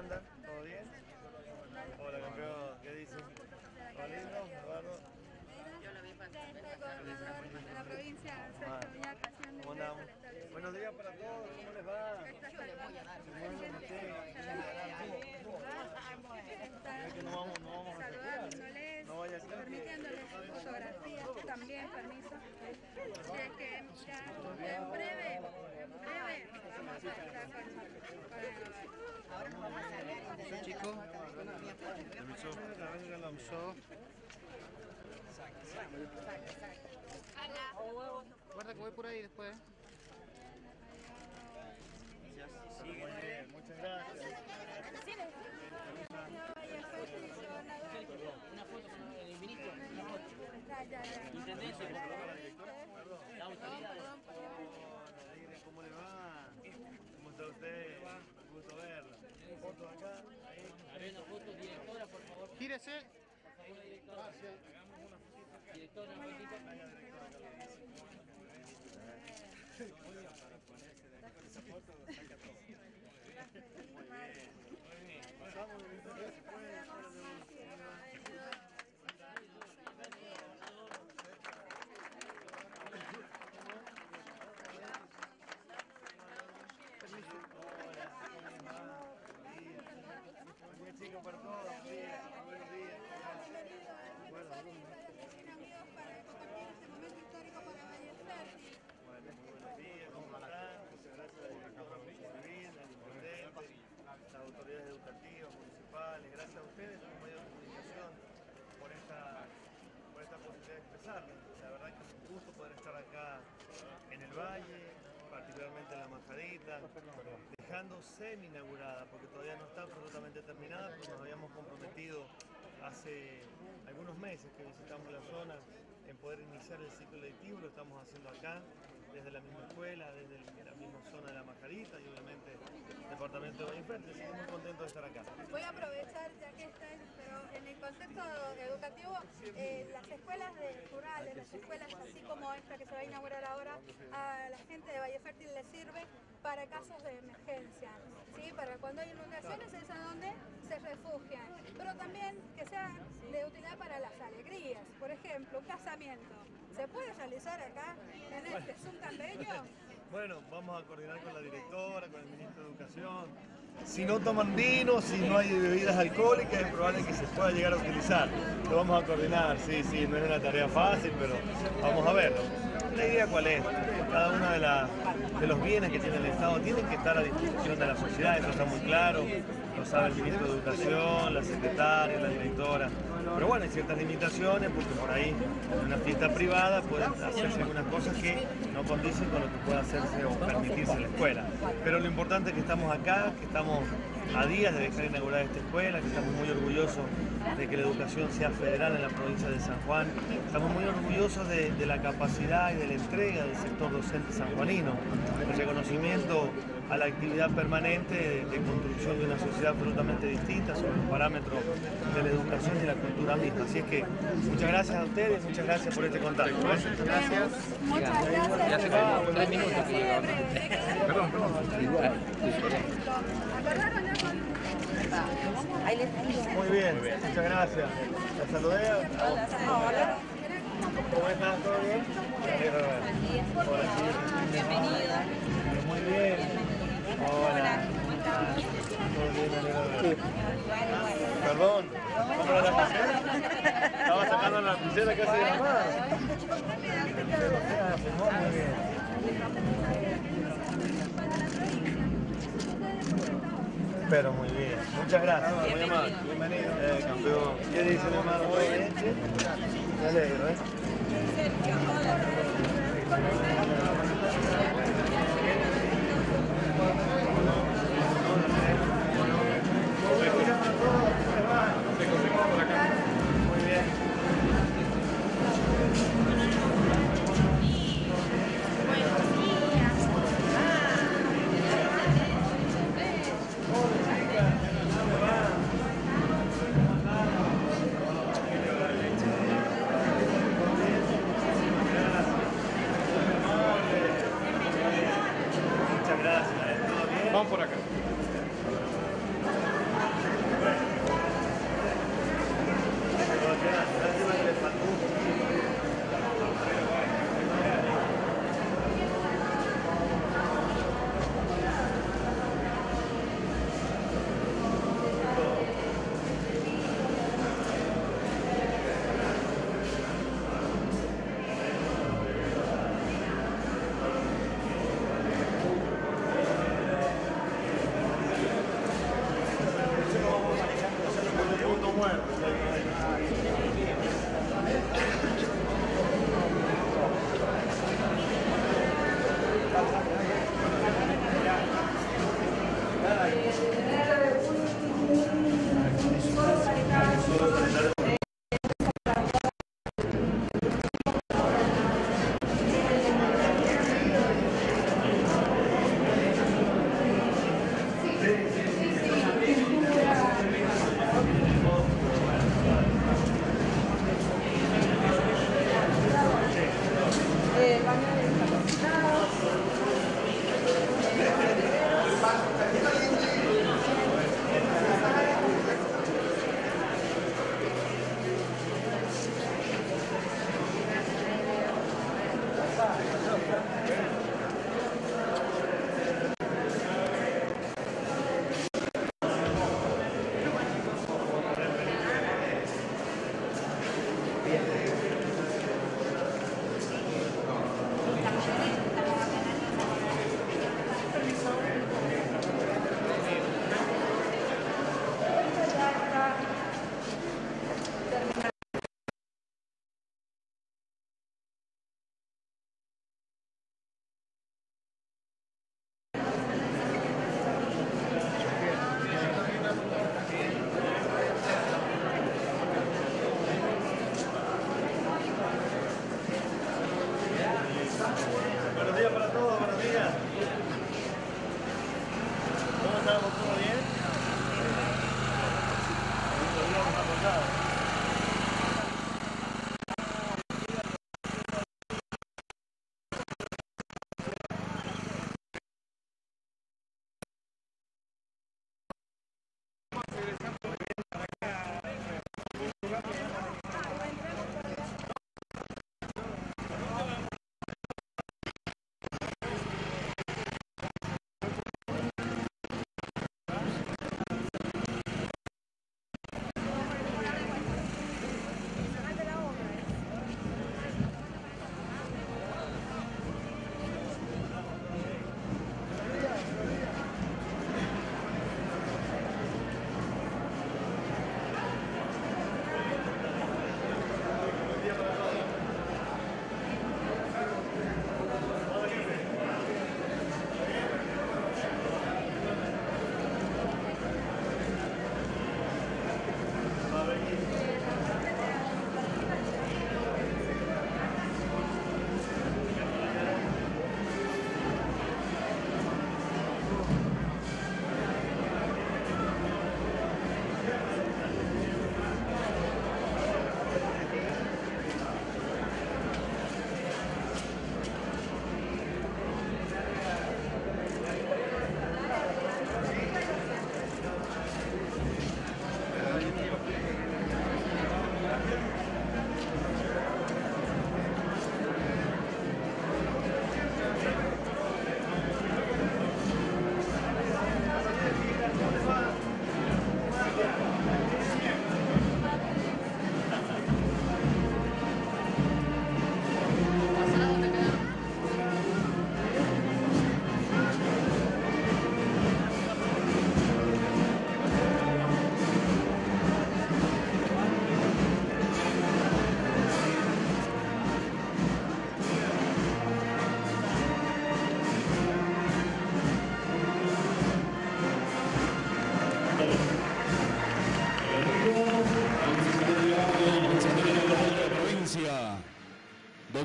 anda? ¿Todo bien? Hola campeón, ¿qué dices? ¿Todo lindo? Eduardo. de la provincia, ¿Cómo andamos? Buenos días para todos, ¿cómo les va? Es que no vamos, no vamos a saludándoles, No vaya a ser que- permitiéndoles fotografías también, permiso. Es que ya en breve, en breve vamos a estar con, Chicos, guarda que voy por ahí después. Bien, muchas gracias. Una foto con el ministro. Intendencia. 13. Gracias. La verdad que es un gusto poder estar acá en el Valle, particularmente en la Majadita, dejando semi inaugurada, porque todavía no está absolutamente terminada, porque nos habíamos comprometido hace algunos meses que visitamos la zona poder iniciar el ciclo lectivo, lo estamos haciendo acá, desde la misma escuela, desde la misma zona de la Majarita y obviamente el departamento de Valladolid. Estoy muy contento de estar acá. Voy a aprovechar, ya que está, pero en el contexto educativo, eh, las escuelas de- rurales, las escuelas así como esta que se va a inaugurar ahora, a la gente de Valle Fértil les sirve para casos de emergencia, ¿sí? para cuando hay inundaciones es a donde se refugian, pero también que sea de utilidad para las alegrías, por ejemplo, un casamiento. ¿Se puede realizar acá en este Zoom bello? Bueno, vamos a coordinar con la directora, con el ministro de Educación. Si no toman vino, si no hay bebidas alcohólicas, es probable que se pueda llegar a utilizar. Lo vamos a coordinar, sí, sí, no es una tarea fácil, pero vamos a verlo. La idea cuál es, cada uno de, los bienes que tiene el Estado tienen que estar a disposición de la sociedad, eso está muy claro, lo sabe el ministro de Educación, la secretaria, la directora. Pero bueno, hay ciertas limitaciones porque por ahí en una fiesta privada pueden hacerse algunas cosas que no condicen con lo que pueda hacerse o permitirse la escuela. Pero lo importante es que estamos acá, que estamos a días de dejar inaugurada esta escuela, que estamos muy orgullosos de que la educación sea federal en la provincia de San Juan. Estamos muy orgullosos de, de la capacidad y de la entrega del sector docente sanjuanino, el reconocimiento a la actividad permanente de, de construcción de una sociedad absolutamente distinta sobre los parámetros de la educación y la cultura misma. Así es que muchas gracias a ustedes, muchas gracias por este contacto. ¿eh? Gracias. Muchas gracias. Ya hace como tres minutos que breve. Perdón, igual. ¿Acordaron ya con- Muy bien, muchas gracias. La saludé. Hola. ¿Cómo estás? ¿Todo bien? Hola. Bienvenido. Muy bien. Hola. Todo bien, me alegro de verte. Perdón, ¿cómo la lapicera? Estaba sacando la lapicera casi de la mano. Muy bien. Pero muy bien. Muchas gracias. Muy amable. Bienvenido. Eh, campeón. ¿Qué dice mi hermano? Muy bien. Me alegro, ¿eh? Muy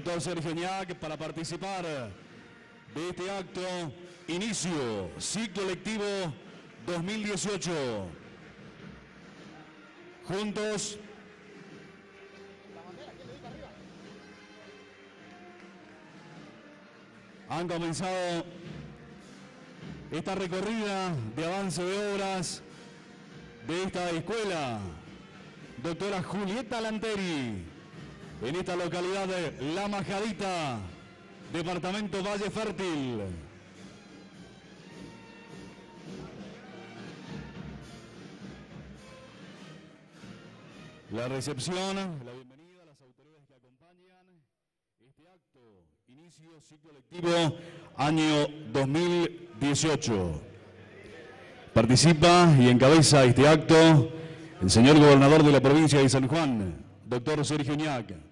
doctor Sergio Ñac, para participar de este acto, inicio, ciclo lectivo 2018. Juntos. Han comenzado esta recorrida de avance de obras de esta escuela doctora Julieta Lanteri, en esta localidad de La Majadita, departamento Valle Fértil. La recepción, la bienvenida a las autoridades que acompañan este acto, inicio ciclo lectivo año 2018. Participa y encabeza este acto el señor gobernador de la provincia de San Juan, doctor Sergio Ñac.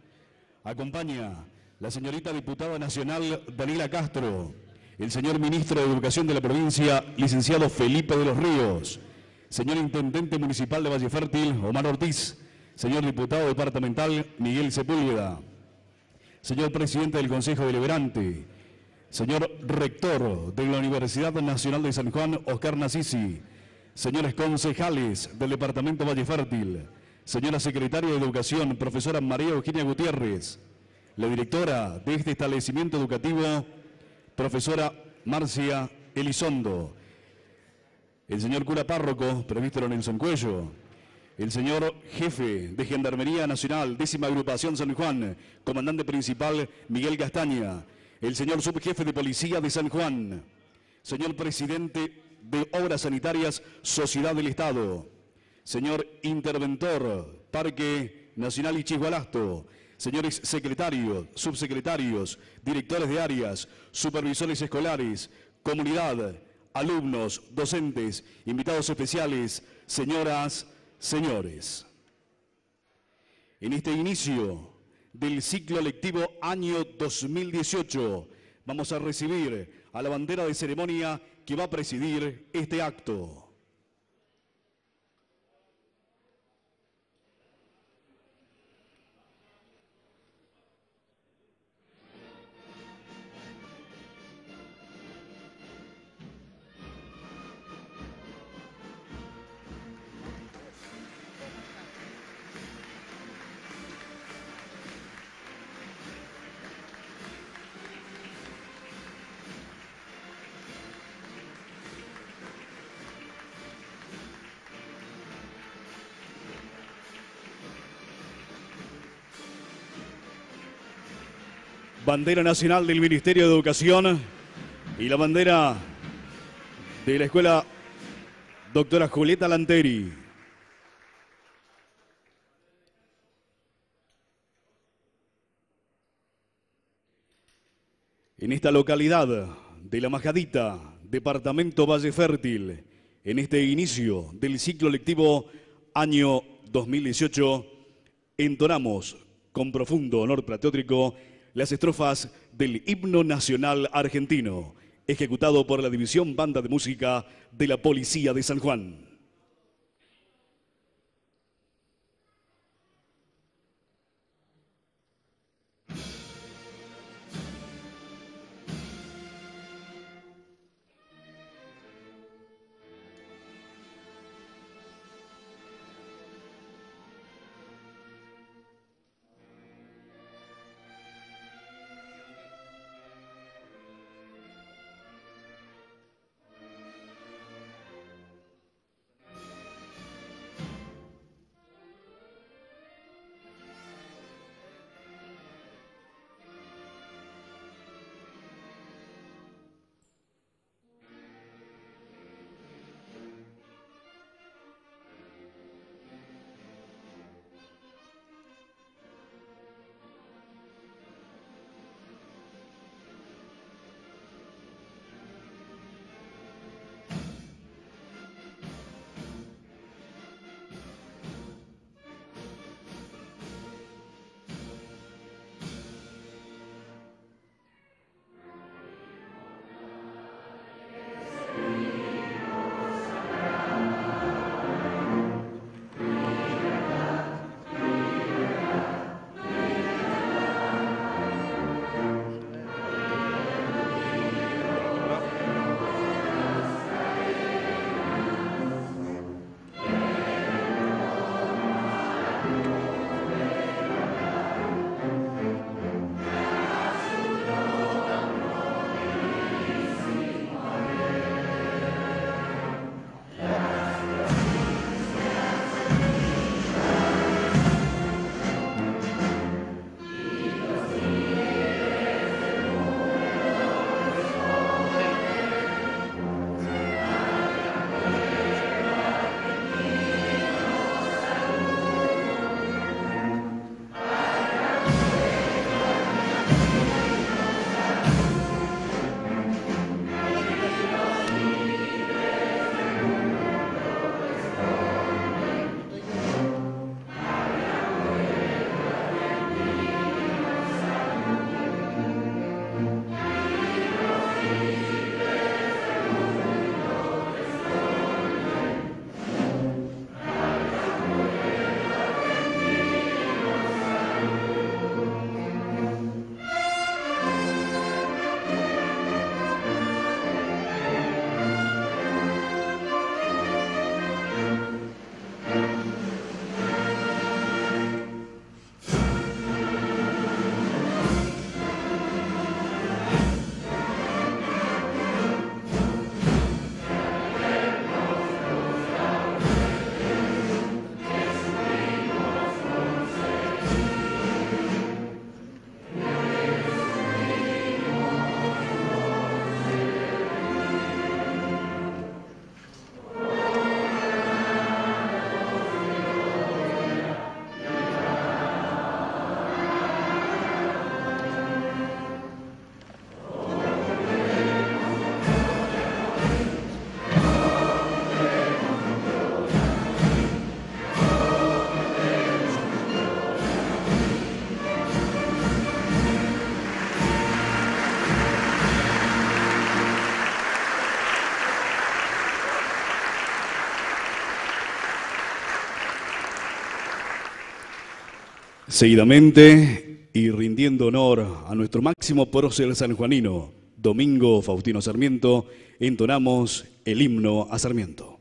Acompaña la señorita diputada nacional Daniela Castro, el señor ministro de Educación de la provincia, licenciado Felipe de los Ríos, señor intendente municipal de Valle Fértil, Omar Ortiz, señor diputado departamental Miguel Sepúlveda, señor presidente del Consejo Deliberante, señor rector de la Universidad Nacional de San Juan, Oscar Nasisi, señores concejales del Departamento Valle Fértil, señora secretaria de Educación, profesora María Eugenia Gutiérrez, la directora de este establecimiento educativo, profesora Marcia Elizondo, el señor cura párroco, prevístero Nelson Cuello, el señor jefe de Gendarmería Nacional, décima agrupación San Juan, comandante principal Miguel Castaña, el señor subjefe de policía de San Juan, señor presidente de Obras Sanitarias, Sociedad del Estado, señor interventor, Parque Nacional Ichigualasto, señores secretarios, subsecretarios, directores de áreas, supervisores escolares, comunidad, alumnos, docentes, invitados especiales, señoras, señores. En este inicio del ciclo lectivo año 2018 vamos a recibir a la bandera de ceremonia que va a presidir este acto. Bandera nacional del Ministerio de Educación y la bandera de la escuela doctora Julieta Lanteri. En esta localidad de La Majadita, departamento Valle Fértil, en este inicio del ciclo lectivo año 2018, entonamos con profundo honor patriótico las estrofas del himno nacional argentino, ejecutado por la División Banda de Música de la Policía de San Juan. Seguidamente, y rindiendo honor a nuestro máximo prócer sanjuanino, Domingo Faustino Sarmiento, entonamos el himno a Sarmiento.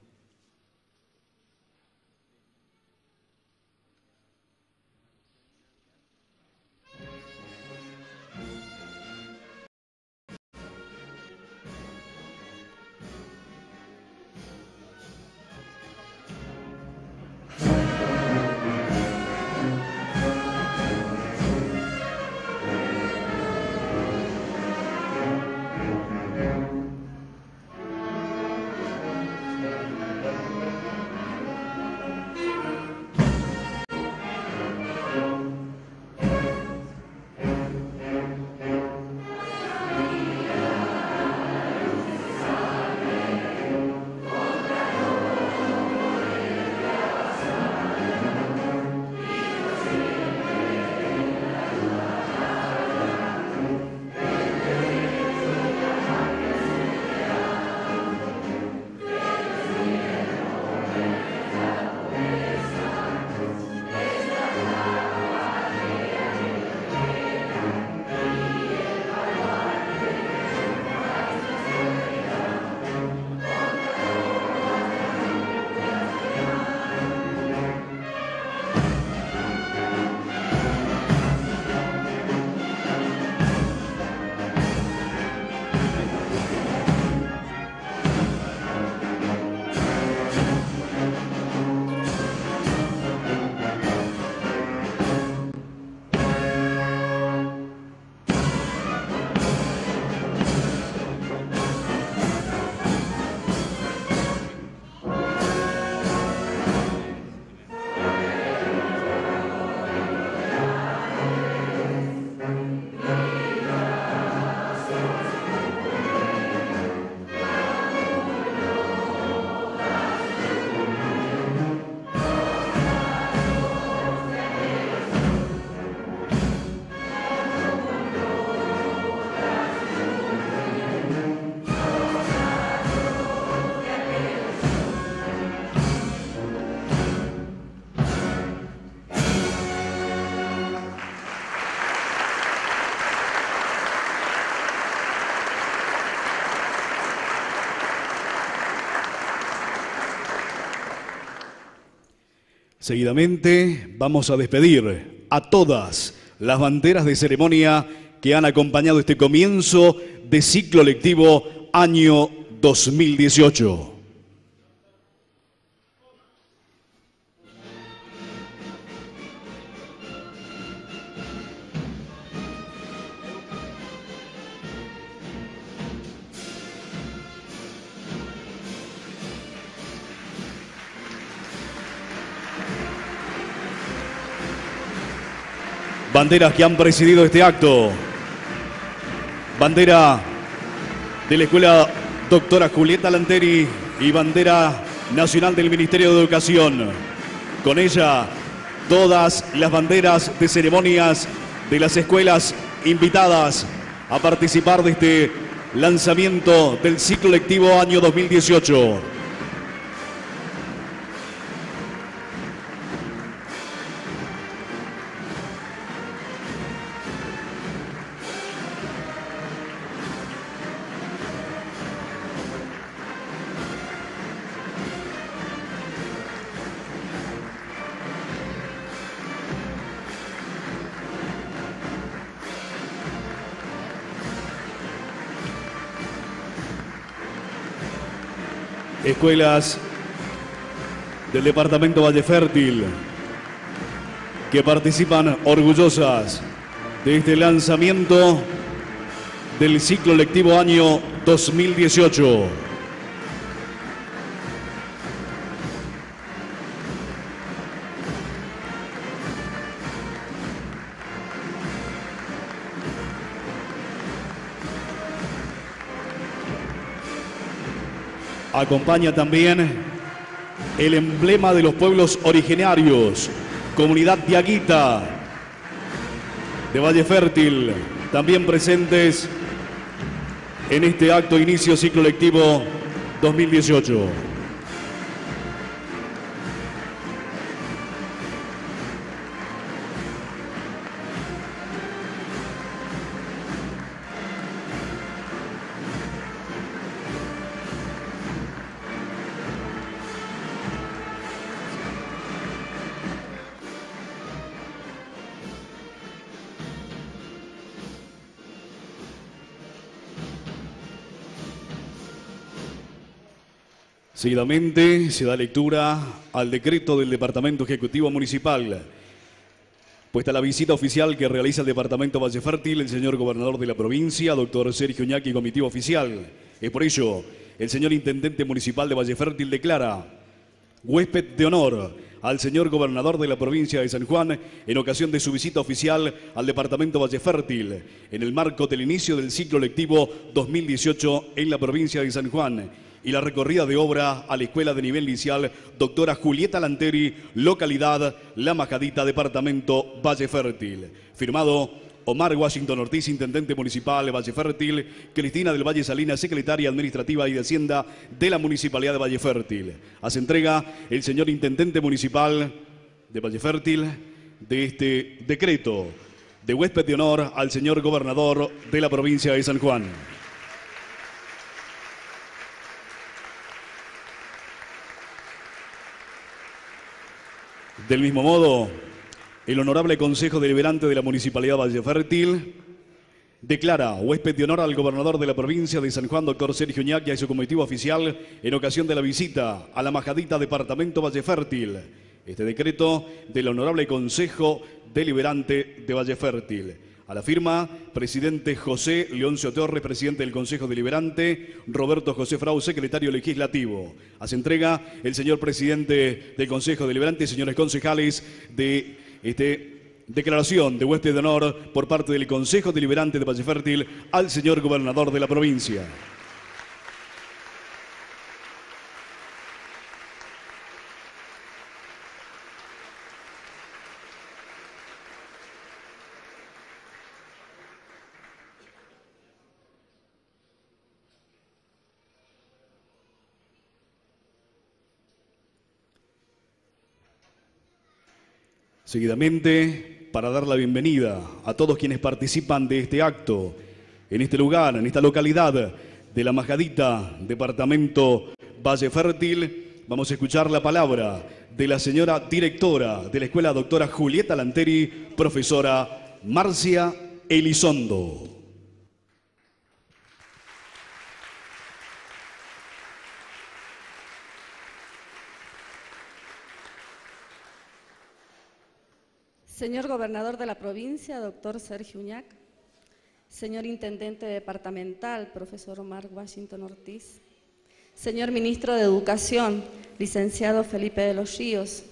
Seguidamente vamos a despedir a todas las banderas de ceremonia que han acompañado este comienzo de ciclo lectivo año 2018. Banderas que han presidido este acto. Bandera de la Escuela Doctora Julieta Lanteri y bandera nacional del Ministerio de Educación. Con ella, todas las banderas de ceremonias de las escuelas invitadas a participar de este lanzamiento del ciclo lectivo año 2018. Escuelas del departamento Valle Fértil que participan orgullosas de este lanzamiento del ciclo lectivo año 2018. Acompaña también el emblema de los pueblos originarios, comunidad Diaguita de Valle Fértil, también presentes en este acto inicio ciclo lectivo 2018. Seguidamente se da lectura al decreto del Departamento Ejecutivo Municipal. Puesta la visita oficial que realiza el Departamento Valle Fértil, el señor gobernador de la provincia, doctor Sergio Ñaki, comitiva oficial. Es por ello, el señor intendente municipal de Valle Fértil declara huésped de honor al señor gobernador de la provincia de San Juan en ocasión de su visita oficial al departamento Valle Fértil en el marco del inicio del ciclo lectivo 2018 en la provincia de San Juan y la recorrida de obra a la escuela de nivel inicial doctora Julieta Lanteri, localidad La Majadita, departamento Valle Fértil. Firmado Omar Washington Ortiz, intendente municipal de Valle Fértil, Cristina del Valle Salinas, secretaria administrativa y de Hacienda de la Municipalidad de Valle Fértil. Hace entrega el señor intendente municipal de Valle Fértil de este decreto de huésped de honor al señor gobernador de la provincia de San Juan. Del mismo modo, el Honorable Consejo Deliberante de la Municipalidad Valle Fértil declara huésped de honor al gobernador de la provincia de San Juan, doctor Sergio Ñaquia, y su comitivo oficial en ocasión de la visita a la Majadita Departamento Valle Fértil. Este decreto del Honorable Consejo Deliberante de Valle Fértil. A la firma, presidente José Leoncio Torres, presidente del Consejo Deliberante, Roberto José Frau, secretario legislativo. Hace entrega el señor presidente del Consejo Deliberante señores concejales de este, declaración de huésped de honor por parte del Consejo Deliberante de Valle Fértil al señor gobernador de la provincia. Seguidamente, para dar la bienvenida a todos quienes participan de este acto, en este lugar, en esta localidad de La Majadita, departamento Valle Fértil, vamos a escuchar la palabra de la señora directora de la escuela, doctora Julieta Lanteri, profesora Marcia Elizondo. Señor Gobernador de la provincia, doctor Sergio Uñac. Señor Intendente Departamental, profesor Omar Washington Ortiz. Señor Ministro de Educación, licenciado Felipe de los Ríos.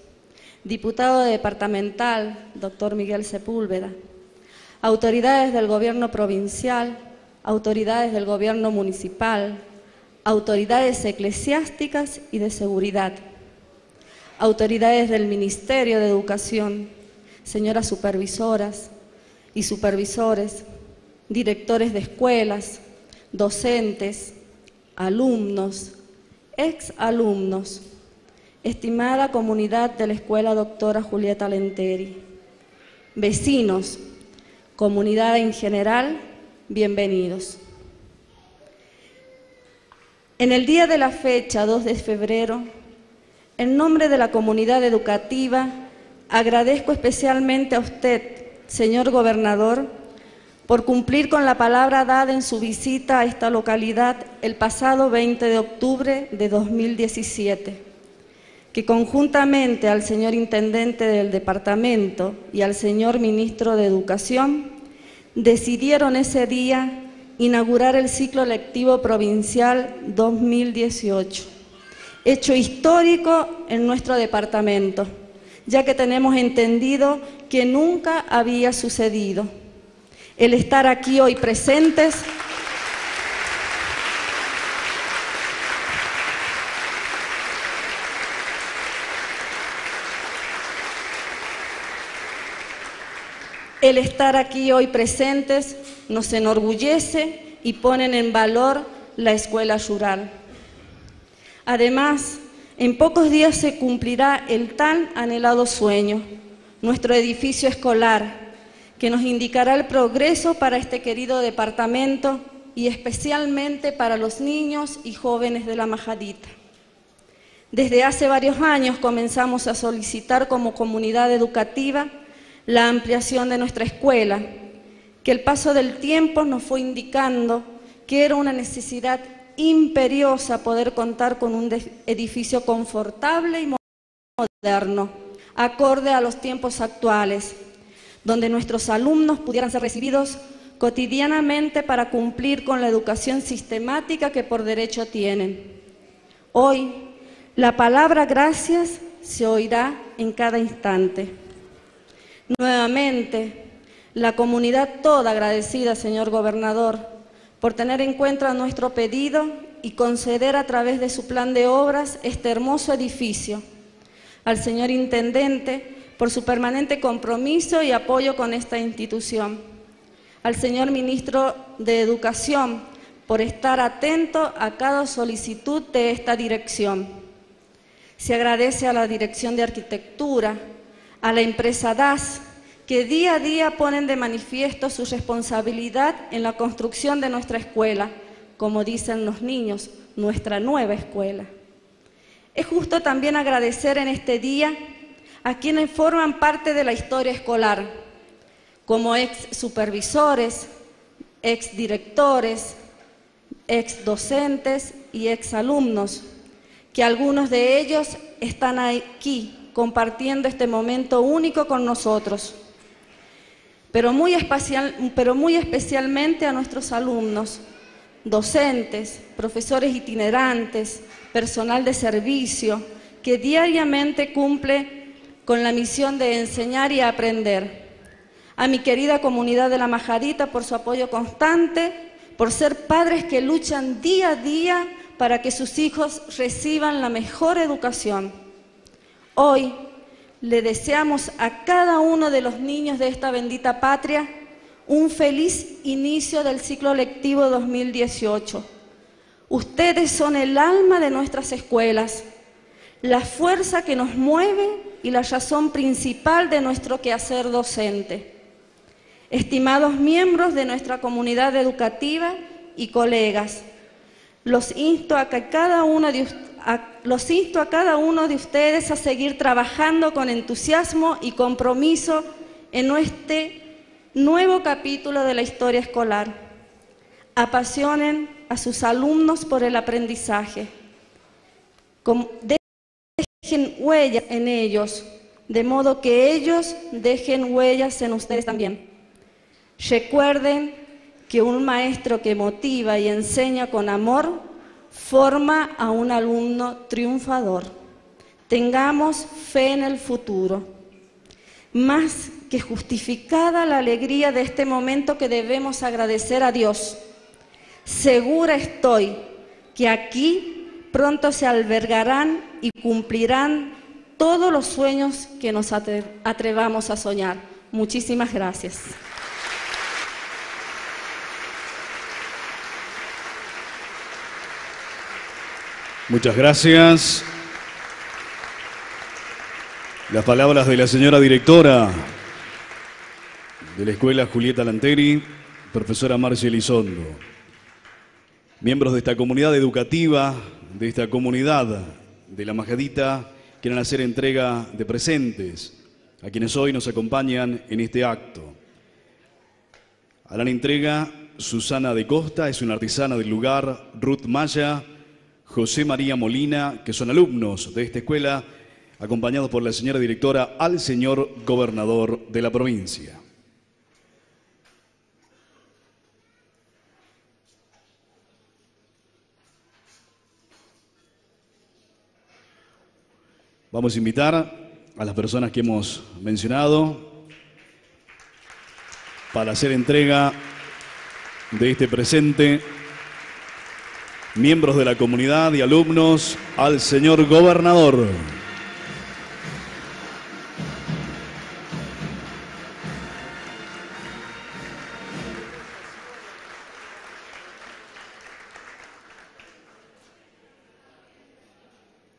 Diputado Departamental, doctor Miguel Sepúlveda. Autoridades del Gobierno Provincial, autoridades del Gobierno Municipal, autoridades eclesiásticas y de seguridad, autoridades del Ministerio de Educación, señoras supervisoras y supervisores, directores de escuelas, docentes, alumnos, exalumnos, estimada comunidad de la Escuela Doctora Julieta Lenteri, vecinos, comunidad en general, bienvenidos. En el día de la fecha, 2 de febrero, en nombre de la comunidad educativa, Agradezco especialmente a usted, señor gobernador, por cumplir con la palabra dada en su visita a esta localidad el pasado 20 de octubre de 2017, que conjuntamente al señor Intendente del Departamento y al señor Ministro de Educación decidieron ese día inaugurar el ciclo lectivo provincial 2018, hecho histórico en nuestro departamento ya que tenemos entendido que nunca había sucedido. El estar aquí hoy presentes El estar aquí hoy presentes nos enorgullece y ponen en valor la escuela rural. Además, en pocos días se cumplirá el tan anhelado sueño, nuestro edificio escolar, que nos indicará el progreso para este querido departamento y especialmente para los niños y jóvenes de la Majadita. Desde hace varios años comenzamos a solicitar como comunidad educativa la ampliación de nuestra escuela, que el paso del tiempo nos fue indicando que era una necesidad imperiosa poder contar con un edificio confortable y moderno, acorde a los tiempos actuales, donde nuestros alumnos pudieran ser recibidos cotidianamente para cumplir con la educación sistemática que por derecho tienen. Hoy, la palabra gracias se oirá en cada instante. Nuevamente, la comunidad toda agradecida, señor gobernador, por tener en cuenta nuestro pedido y conceder a través de su plan de obras este hermoso edificio. Al señor intendente por su permanente compromiso y apoyo con esta institución. Al señor ministro de Educación por estar atento a cada solicitud de esta dirección. Se agradece a la Dirección de Arquitectura, a la empresa DAS, que día a día ponen de manifiesto su responsabilidad en la construcción de nuestra escuela, como dicen los niños, nuestra nueva escuela. Es justo también agradecer en este día a quienes forman parte de la historia escolar, como ex supervisores, ex directores, ex docentes y ex alumnos, que algunos de ellos están aquí compartiendo este momento único con nosotros pero muy, especialmente a nuestros alumnos, docentes, profesores itinerantes, personal de servicio, que diariamente cumple con la misión de enseñar y aprender. A mi querida comunidad de la Majadita por su apoyo constante, por ser padres que luchan día a día para que sus hijos reciban la mejor educación. Hoy, le deseamos a cada uno de los niños de esta bendita patria un feliz inicio del ciclo lectivo 2018. Ustedes son el alma de nuestras escuelas, la fuerza que nos mueve y la razón principal de nuestro quehacer docente. Estimados miembros de nuestra comunidad educativa y colegas, los insto a que cada uno de ustedes los insto a cada uno de ustedes a seguir trabajando con entusiasmo y compromiso en este nuevo capítulo de la historia escolar. Apasionen a sus alumnos por el aprendizaje. Dejen huellas en ellos, de modo que ellos dejen huellas en ustedes también. Recuerden que un maestro que motiva y enseña con amor forma a un alumno triunfador. Tengamos fe en el futuro. Más que justificada la alegría de este momento que debemos agradecer a Dios. Segura estoy que aquí pronto se albergarán y cumplirán todos los sueños que nos atrevamos a soñar. Muchísimas gracias. Muchas gracias. Las palabras de la señora directora de la Escuela Julieta Lanteri, profesora Marcia Elizondo. Miembros de esta comunidad educativa, de esta comunidad de la Majadita, quieren hacer entrega de presentes a quienes hoy nos acompañan en este acto. Harán entrega Susana de Costa, es una artesana del lugar, Ruth Maya, José María Molina, que son alumnos de esta escuela, acompañados por la señora directora, al señor gobernador de la provincia. Vamos a invitar a las personas que hemos mencionado para hacer entrega de este presente miembros de la comunidad y alumnos, al señor gobernador.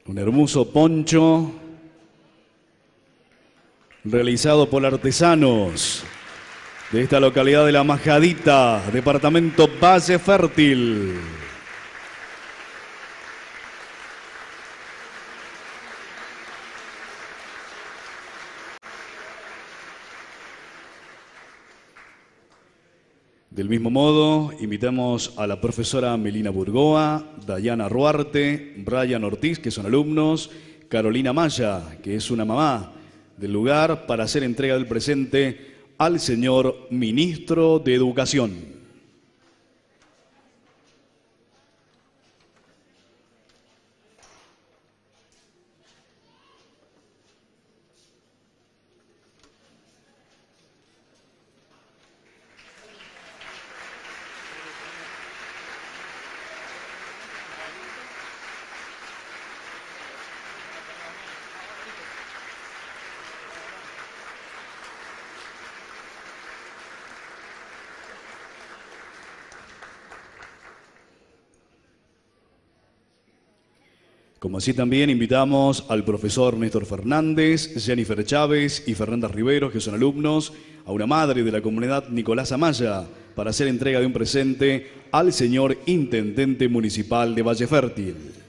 Un hermoso poncho realizado por artesanos de esta localidad de La Majadita, departamento Valle Fértil. Del mismo modo, invitamos a la profesora Melina Burgoa, Dayana Ruarte, Brian Ortiz, que son alumnos, Carolina Maya, que es una mamá del lugar, para hacer entrega del presente al señor Ministro de Educación. Así también invitamos al profesor Néstor Fernández, Jennifer Chávez y Fernanda Rivero, que son alumnos, a una madre de la comunidad Nicolás Amaya, para hacer entrega de un presente al señor Intendente Municipal de Valle Fértil.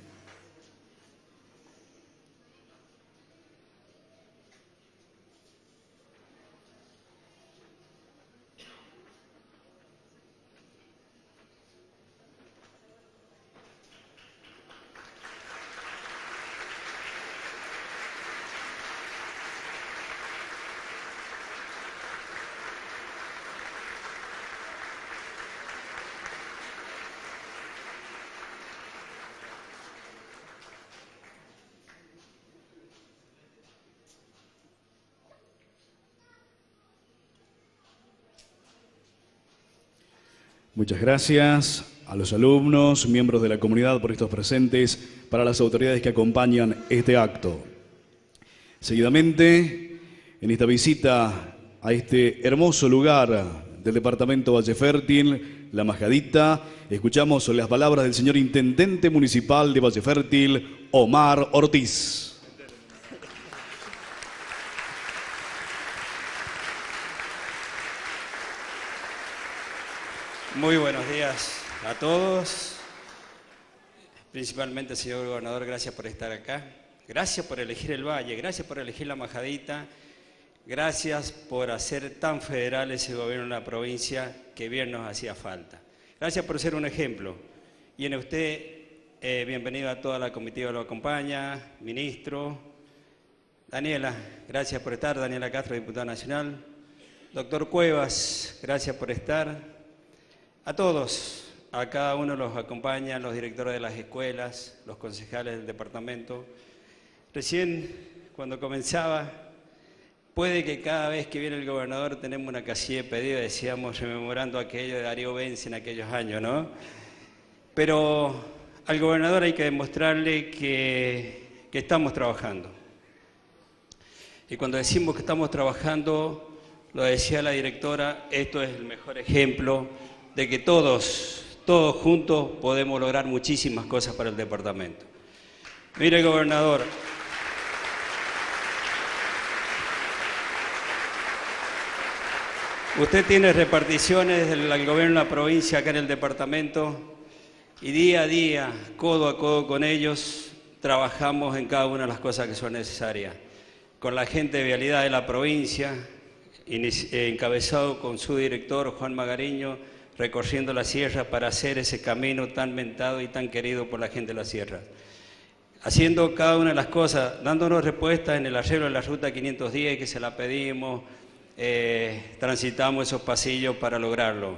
Muchas gracias a los alumnos, miembros de la comunidad por estos presentes, para las autoridades que acompañan este acto. Seguidamente, en esta visita a este hermoso lugar del departamento Valle Fértil, La Majadita, escuchamos las palabras del señor Intendente Municipal de Valle Fértil, Omar Ortiz. Muy buenos días a todos. Principalmente, señor gobernador, gracias por estar acá. Gracias por elegir el Valle, gracias por elegir la Majadita. Gracias por hacer tan federal ese gobierno en la provincia que bien nos hacía falta. Gracias por ser un ejemplo. Y en usted, eh, bienvenido a toda la comitiva que lo acompaña, ministro. Daniela, gracias por estar. Daniela Castro, diputada nacional. Doctor Cuevas, gracias por estar. A todos, a cada uno los acompañan los directores de las escuelas, los concejales del departamento. Recién, cuando comenzaba, puede que cada vez que viene el gobernador tenemos una casilla de pedido, decíamos, rememorando aquello de Darío Benz en aquellos años, ¿no? Pero al gobernador hay que demostrarle que, que estamos trabajando. Y cuando decimos que estamos trabajando, lo decía la directora, esto es el mejor ejemplo de que todos, todos juntos podemos lograr muchísimas cosas para el departamento. Mire, gobernador, usted tiene reparticiones del gobierno de la provincia acá en el departamento y día a día, codo a codo con ellos, trabajamos en cada una de las cosas que son necesarias. Con la gente de vialidad de la provincia, encabezado con su director Juan Magariño, recorriendo la sierra para hacer ese camino tan mentado y tan querido por la gente de la sierra. Haciendo cada una de las cosas, dándonos respuestas en el arreglo de la ruta 510 que se la pedimos, eh, transitamos esos pasillos para lograrlo.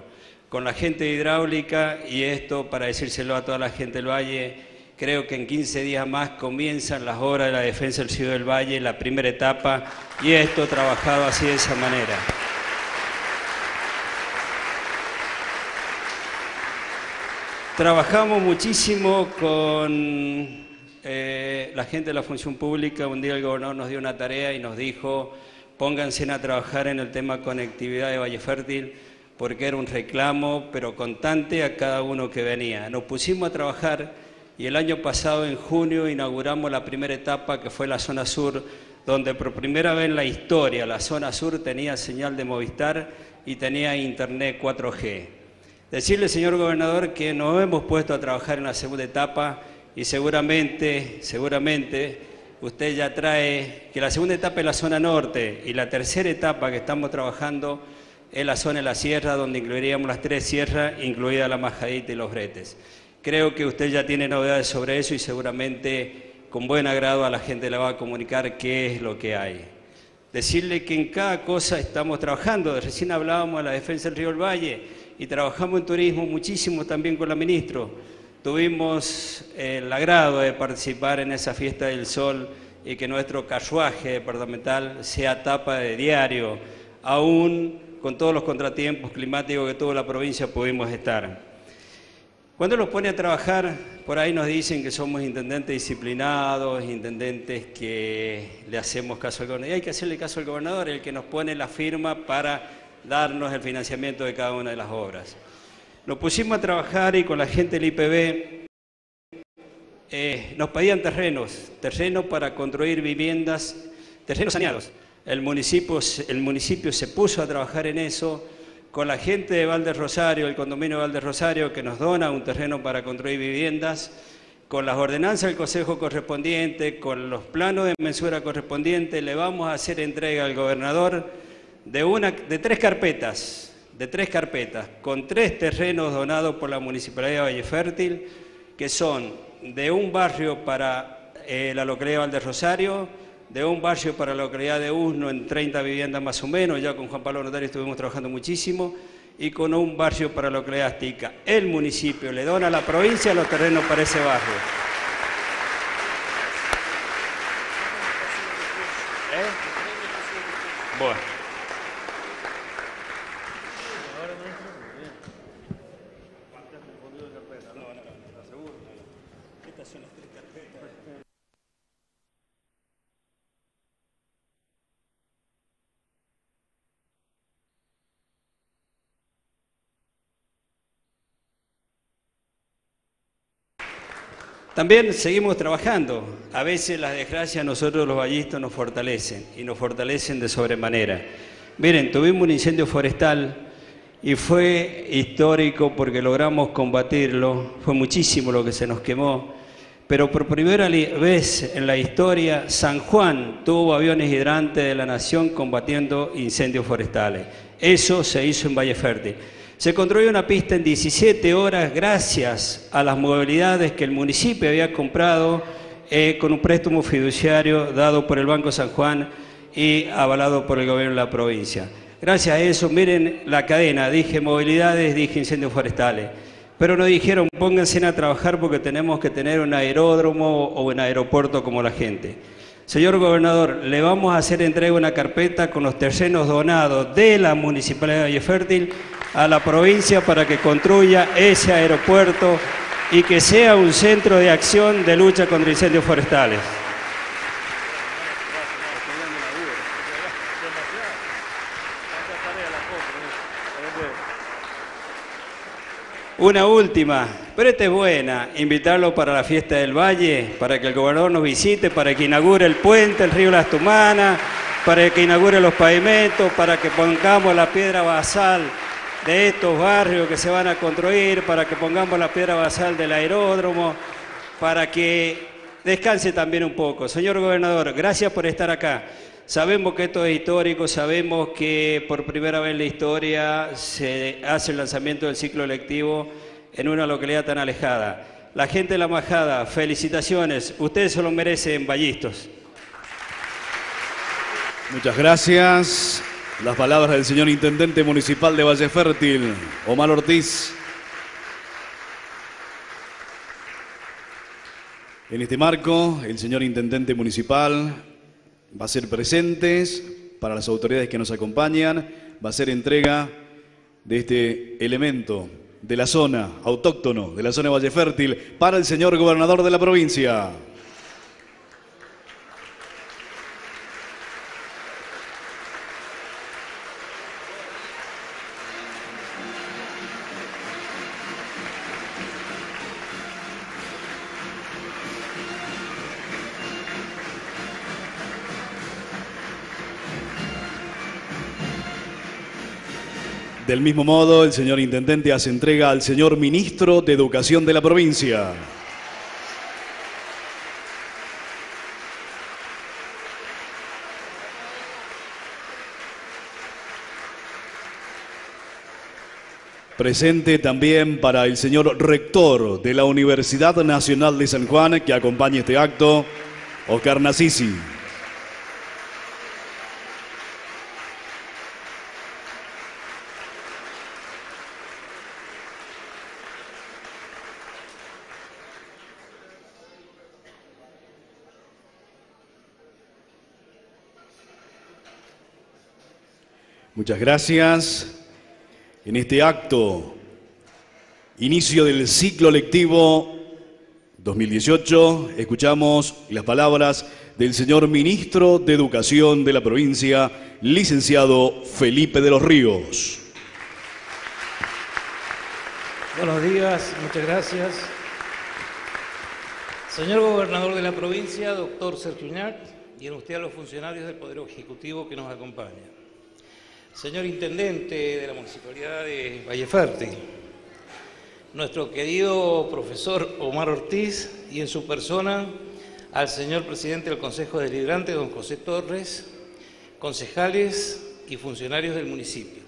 Con la gente hidráulica, y esto para decírselo a toda la gente del Valle, creo que en 15 días más comienzan las obras de la defensa del Ciudad del Valle, la primera etapa, y esto trabajado así de esa manera. Trabajamos muchísimo con eh, la gente de la función pública. Un día el gobernador nos dio una tarea y nos dijo, pónganse a trabajar en el tema conectividad de Valle Fértil, porque era un reclamo, pero constante a cada uno que venía. Nos pusimos a trabajar y el año pasado, en junio, inauguramos la primera etapa, que fue la zona sur, donde por primera vez en la historia la zona sur tenía señal de Movistar y tenía internet 4G. Decirle, señor gobernador, que nos hemos puesto a trabajar en la segunda etapa y seguramente, seguramente, usted ya trae que la segunda etapa es la zona norte y la tercera etapa que estamos trabajando es la zona de la sierra, donde incluiríamos las tres sierras, incluida la majadita y los bretes. Creo que usted ya tiene novedades sobre eso y seguramente con buen agrado a la gente le va a comunicar qué es lo que hay. Decirle que en cada cosa estamos trabajando. Recién hablábamos de la defensa del río El Valle y trabajamos en turismo muchísimo también con la ministra. Tuvimos el agrado de participar en esa fiesta del sol y que nuestro carruaje departamental sea tapa de diario, aún con todos los contratiempos climáticos que toda la provincia pudimos estar. Cuando los pone a trabajar, por ahí nos dicen que somos intendentes disciplinados, intendentes que le hacemos caso al gobernador. Y hay que hacerle caso al gobernador, el que nos pone la firma para darnos el financiamiento de cada una de las obras. Nos pusimos a trabajar y con la gente del IPB eh, nos pedían terrenos, terrenos para construir viviendas, terrenos saneados. El municipio, el municipio se puso a trabajar en eso con la gente de Valde Rosario, el condominio de Valde Rosario, que nos dona un terreno para construir viviendas, con las ordenanzas del Consejo correspondiente, con los planos de mensura correspondientes, le vamos a hacer entrega al gobernador de, una, de tres carpetas, de tres carpetas, con tres terrenos donados por la Municipalidad de Valle Fértil, que son de un barrio para eh, la localidad de Valde Rosario, de un barrio para la localidad de Usno en 30 viviendas más o menos, ya con Juan Pablo Notario estuvimos trabajando muchísimo, y con un barrio para la localidad Astica. El municipio le dona a la provincia los terrenos para ese barrio. ¿Eh? Bueno. También seguimos trabajando. A veces las desgracias nosotros los vallistas nos fortalecen y nos fortalecen de sobremanera. Miren, tuvimos un incendio forestal y fue histórico porque logramos combatirlo. Fue muchísimo lo que se nos quemó. Pero por primera vez en la historia, San Juan tuvo aviones hidrantes de la nación combatiendo incendios forestales. Eso se hizo en Valle Fértil. Se construyó una pista en 17 horas gracias a las movilidades que el municipio había comprado eh, con un préstamo fiduciario dado por el Banco San Juan y avalado por el gobierno de la provincia. Gracias a eso, miren la cadena, dije movilidades, dije incendios forestales, pero nos dijeron pónganse a trabajar porque tenemos que tener un aeródromo o un aeropuerto como la gente. Señor gobernador, le vamos a hacer entrega una carpeta con los terrenos donados de la Municipalidad de Valle Fértil a la provincia para que construya ese aeropuerto y que sea un centro de acción de lucha contra incendios forestales. Una última, pero esta es buena, invitarlo para la fiesta del Valle, para que el gobernador nos visite, para que inaugure el puente, el río Las Tumanas, para que inaugure los pavimentos, para que pongamos la piedra basal de estos barrios que se van a construir, para que pongamos la piedra basal del aeródromo, para que descanse también un poco. Señor gobernador, gracias por estar acá. Sabemos que esto es histórico, sabemos que por primera vez en la historia se hace el lanzamiento del ciclo electivo en una localidad tan alejada. La gente de La Majada, felicitaciones, ustedes se lo merecen, Ballistos. Muchas gracias. Las palabras del señor Intendente Municipal de Valle Fértil, Omar Ortiz. En este marco, el señor Intendente Municipal va a ser presentes para las autoridades que nos acompañan, va a ser entrega de este elemento de la zona, autóctono, de la zona de Valle Fértil, para el señor gobernador de la provincia. Del mismo modo, el señor Intendente hace entrega al señor Ministro de Educación de la provincia. Presente también para el señor rector de la Universidad Nacional de San Juan, que acompaña este acto, Oscar Nasisi. Muchas gracias. En este acto, inicio del ciclo lectivo 2018, escuchamos las palabras del señor ministro de Educación de la provincia, licenciado Felipe de los Ríos. Buenos días, muchas gracias. Señor gobernador de la provincia, doctor Sergio y en usted a los funcionarios del Poder Ejecutivo que nos acompañan. Señor Intendente de la Municipalidad de Valleferte, nuestro querido profesor Omar Ortiz y en su persona al señor Presidente del Consejo Deliberante, don José Torres, concejales y funcionarios del municipio.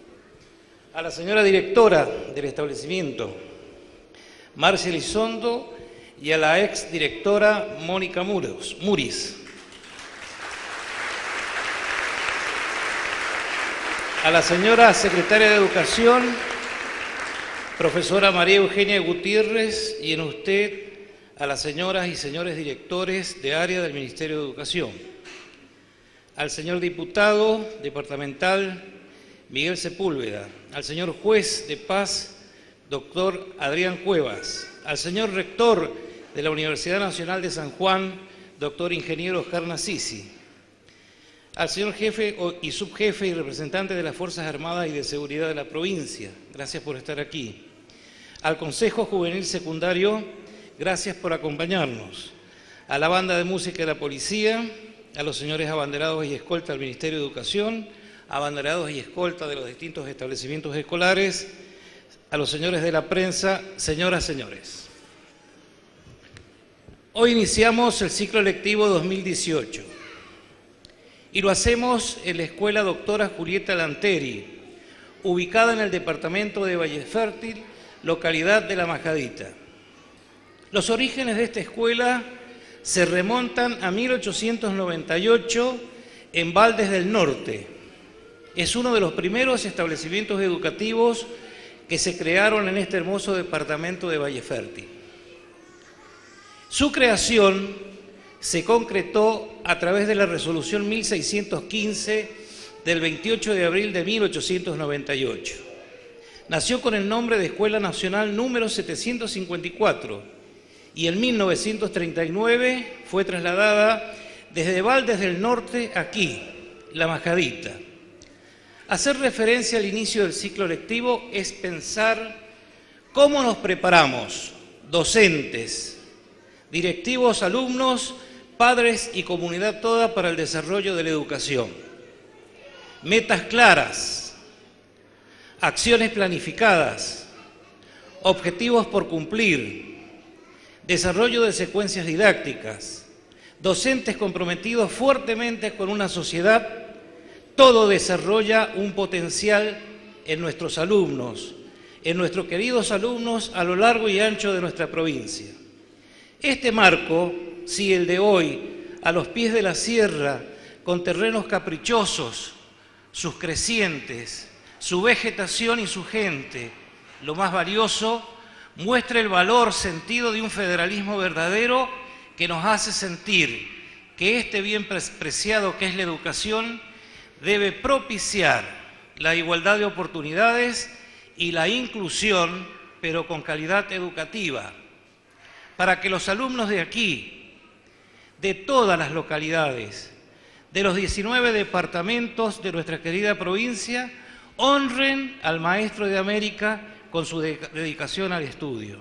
A la señora directora del establecimiento, Marcia Elizondo, y a la ex directora Mónica Muris. A la señora secretaria de Educación, profesora María Eugenia Gutiérrez, y en usted a las señoras y señores directores de área del Ministerio de Educación, al señor diputado departamental Miguel Sepúlveda, al señor juez de paz, doctor Adrián Cuevas, al señor rector de la Universidad Nacional de San Juan, doctor ingeniero Oscar Nasisi, al señor jefe y subjefe y representante de las Fuerzas Armadas y de Seguridad de la provincia, gracias por estar aquí. Al Consejo Juvenil Secundario, gracias por acompañarnos. A la banda de música de la policía, a los señores abanderados y escolta del Ministerio de Educación, abanderados y escolta de los distintos establecimientos escolares, a los señores de la prensa, señoras, señores. Hoy iniciamos el ciclo lectivo 2018 y lo hacemos en la Escuela Doctora Julieta Lanteri, ubicada en el departamento de Valle Fértil, localidad de La Majadita. Los orígenes de esta escuela se remontan a 1898 en Valdes del Norte. Es uno de los primeros establecimientos educativos que se crearon en este hermoso departamento de Valle Fértil. Su creación se concretó a través de la resolución 1615 del 28 de abril de 1898. Nació con el nombre de Escuela Nacional número 754 y en 1939 fue trasladada desde Valdes del Norte aquí, La Majadita. Hacer referencia al inicio del ciclo lectivo es pensar cómo nos preparamos, docentes, directivos, alumnos, padres y comunidad toda para el desarrollo de la educación. Metas claras, acciones planificadas, objetivos por cumplir, desarrollo de secuencias didácticas, docentes comprometidos fuertemente con una sociedad, todo desarrolla un potencial en nuestros alumnos, en nuestros queridos alumnos a lo largo y ancho de nuestra provincia. Este marco si el de hoy, a los pies de la sierra, con terrenos caprichosos, sus crecientes, su vegetación y su gente, lo más valioso, muestra el valor sentido de un federalismo verdadero que nos hace sentir que este bien preciado que es la educación debe propiciar la igualdad de oportunidades y la inclusión, pero con calidad educativa, para que los alumnos de aquí, de todas las localidades, de los 19 departamentos de nuestra querida provincia, honren al Maestro de América con su dedicación al estudio.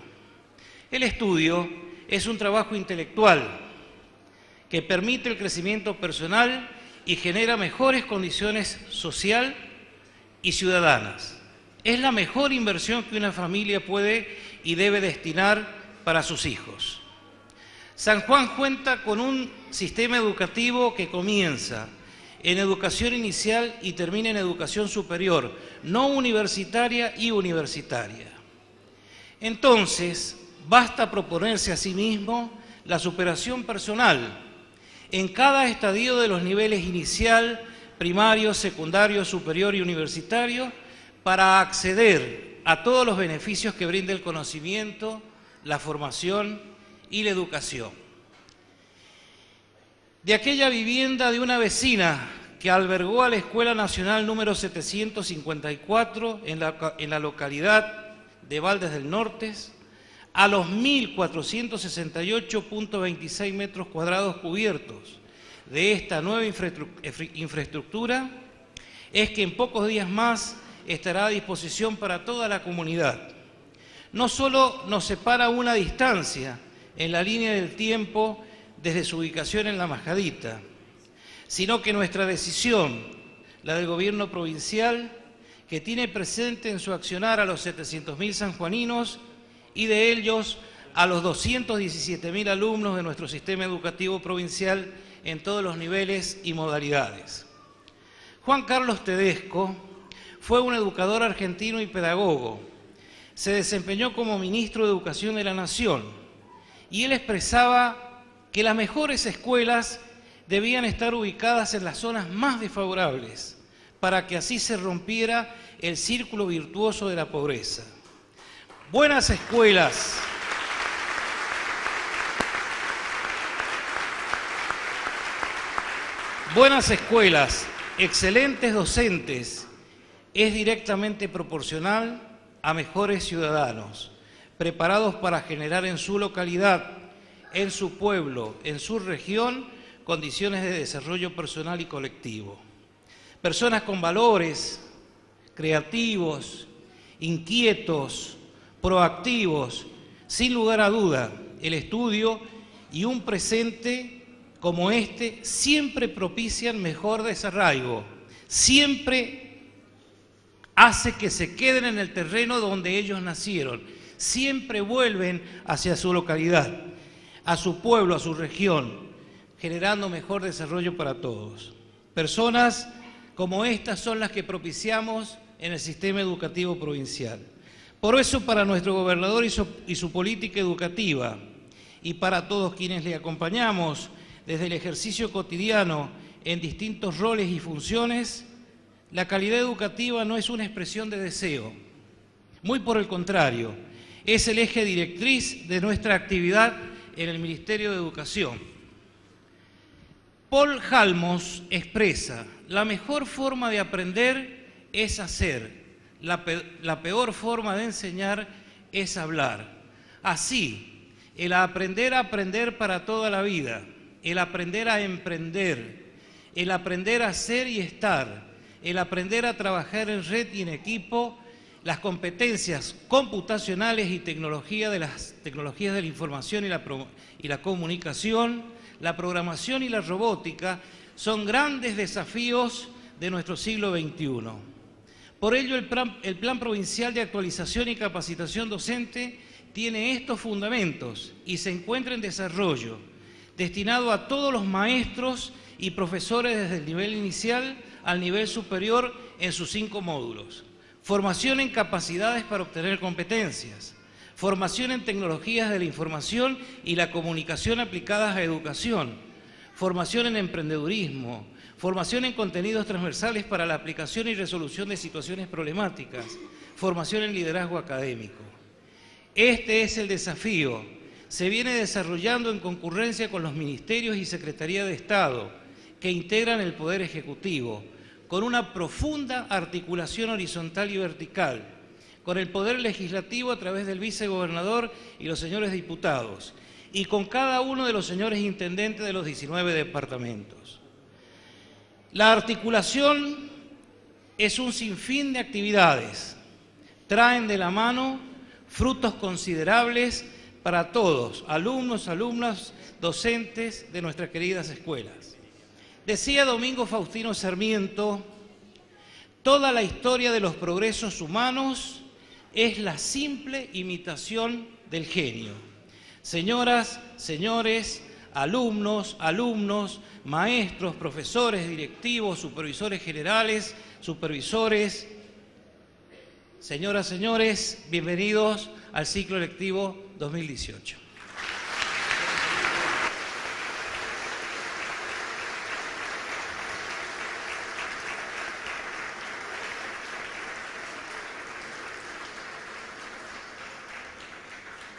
El estudio es un trabajo intelectual que permite el crecimiento personal y genera mejores condiciones social y ciudadanas. Es la mejor inversión que una familia puede y debe destinar para sus hijos. San Juan cuenta con un sistema educativo que comienza en educación inicial y termine en educación superior, no universitaria y universitaria. Entonces, basta proponerse a sí mismo la superación personal en cada estadio de los niveles inicial, primario, secundario, superior y universitario para acceder a todos los beneficios que brinda el conocimiento, la formación y la educación. De aquella vivienda de una vecina que albergó a la Escuela Nacional número 754 en la, localidad de Valdes del Norte, a los 1.468.26 metros cuadrados cubiertos de esta nueva infraestructura, es que en pocos días más estará a disposición para toda la comunidad. No solo nos separa una distancia en la línea del tiempo desde su ubicación en la Majadita, sino que nuestra decisión, la del gobierno provincial, que tiene presente en su accionar a los 700.000 sanjuaninos, y de ellos a los 217.000 alumnos de nuestro sistema educativo provincial en todos los niveles y modalidades. Juan Carlos Tedesco fue un educador argentino y pedagogo. Se desempeñó como ministro de Educación de la Nación y él expresaba que las mejores escuelas debían estar ubicadas en las zonas más desfavorables para que así se rompiera el círculo virtuoso de la pobreza. Buenas escuelas. Buenas escuelas, excelentes docentes, es directamente proporcional a mejores ciudadanos, preparados para generar en su localidad, en su pueblo, en su región, condiciones de desarrollo personal y colectivo. Personas con valores, creativos, inquietos, proactivos, sin lugar a duda, el estudio y un presente como este siempre propician mejor desarraigo, siempre hace que se queden en el terreno donde ellos nacieron, siempre vuelven hacia su localidad, a su pueblo, a su región, generando mejor desarrollo para todos. Personas como estas son las que propiciamos en el sistema educativo provincial. Por eso para nuestro gobernador y su, política educativa y para todos quienes le acompañamos desde el ejercicio cotidiano en distintos roles y funciones, la calidad educativa no es una expresión de deseo, muy por el contrario, es el eje directriz de nuestra actividad en el Ministerio de Educación. Paul Halmos expresa, la mejor forma de aprender es hacer, la, peor forma de enseñar es hablar. Así, el aprender a aprender para toda la vida, el aprender a emprender, el aprender a ser y estar, el aprender a trabajar en red y en equipo, las competencias computacionales y tecnología de las tecnologías de la información y la, y la comunicación, la programación y la robótica son grandes desafíos de nuestro siglo XXI. Por ello, el plan, Provincial de Actualización y Capacitación Docente tiene estos fundamentos y se encuentra en desarrollo, destinado a todos los maestros y profesores desde el nivel inicial al nivel superior en sus cinco módulos. Formación en capacidades para obtener competencias. Formación en tecnologías de la información y la comunicación aplicadas a educación. Formación en emprendedurismo, formación en contenidos transversales para la aplicación y resolución de situaciones problemáticas, formación en liderazgo académico. Este es el desafío. Se viene desarrollando en concurrencia con los ministerios y Secretaría de Estado que integran el Poder Ejecutivo, con una profunda articulación horizontal y vertical, con el Poder Legislativo a través del vicegobernador y los señores diputados, y con cada uno de los señores intendentes de los 19 departamentos. La articulación es un sinfín de actividades. Traen de la mano frutos considerables para todos, alumnos, alumnas, docentes de nuestras queridas escuelas. Decía Domingo Faustino Sarmiento, toda la historia de los progresos humanos es la simple imitación del genio. Señoras, señores, alumnos, alumnos, maestros, profesores, directivos, supervisores generales, supervisores. Señoras, señores, bienvenidos al ciclo lectivo 2018.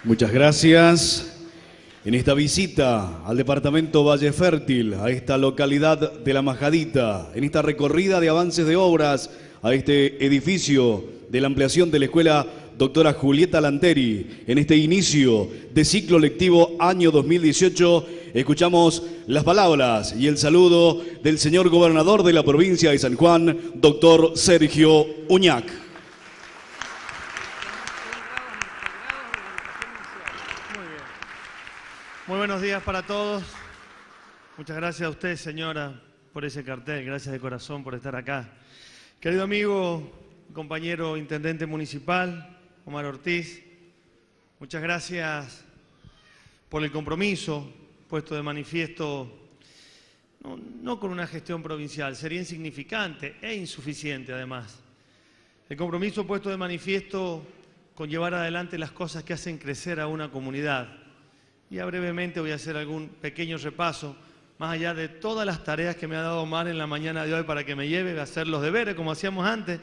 Muchas gracias. En esta visita al departamento Valle Fértil, a esta localidad de La Majadita, en esta recorrida de avances de obras a este edificio de la ampliación de la escuela doctora Julieta Lanteri, en este inicio de ciclo lectivo año 2018, escuchamos las palabras y el saludo del señor gobernador de la provincia de San Juan, doctor Sergio Uñac. Muy buenos días para todos. Muchas gracias a usted, señora, por ese cartel. Gracias de corazón por estar acá. Querido amigo, compañero intendente municipal, Omar Ortiz, muchas gracias por el compromiso puesto de manifiesto, no, no con una gestión provincial, sería insignificante e insuficiente además. El compromiso puesto de manifiesto con llevar adelante las cosas que hacen crecer a una comunidad ya brevemente voy a hacer algún pequeño repaso, más allá de todas las tareas que me ha dado Omar en la mañana de hoy para que me lleve a hacer los deberes, como hacíamos antes,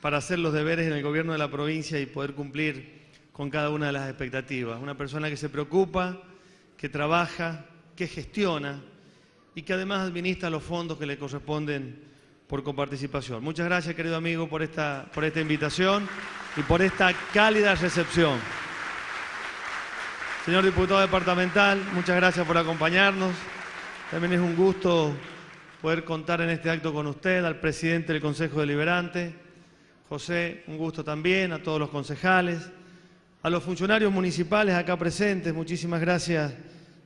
para hacer los deberes en el gobierno de la provincia y poder cumplir con cada una de las expectativas. Una persona que se preocupa, que trabaja, que gestiona y que además administra los fondos que le corresponden por coparticipación. Muchas gracias, querido amigo, por esta, por esta invitación y por esta cálida recepción. Señor diputado departamental, muchas gracias por acompañarnos. También es un gusto poder contar en este acto con usted, al presidente del Consejo Deliberante, José, un gusto también, a todos los concejales, a los funcionarios municipales acá presentes, muchísimas gracias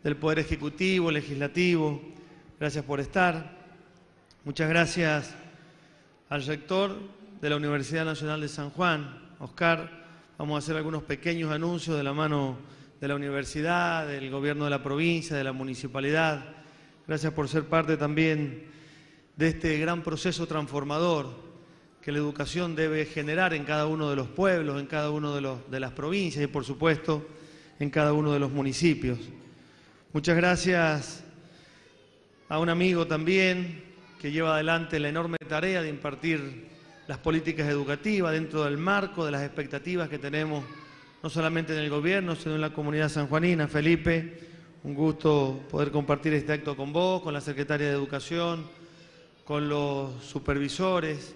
del Poder Ejecutivo, Legislativo, gracias por estar. Muchas gracias al rector de la Universidad Nacional de San Juan, Oscar. Vamos a hacer algunos pequeños anuncios de la mano de la universidad, del gobierno de la provincia, de la municipalidad. Gracias por ser parte también de este gran proceso transformador que la educación debe generar en cada uno de los pueblos, en cada uno de, los, de las provincias y por supuesto en cada uno de los municipios. Muchas gracias a un amigo también que lleva adelante la enorme tarea de impartir las políticas educativas dentro del marco de las expectativas que tenemos no solamente en el gobierno, sino en la comunidad sanjuanina. Felipe, un gusto poder compartir este acto con vos, con la secretaria de Educación, con los supervisores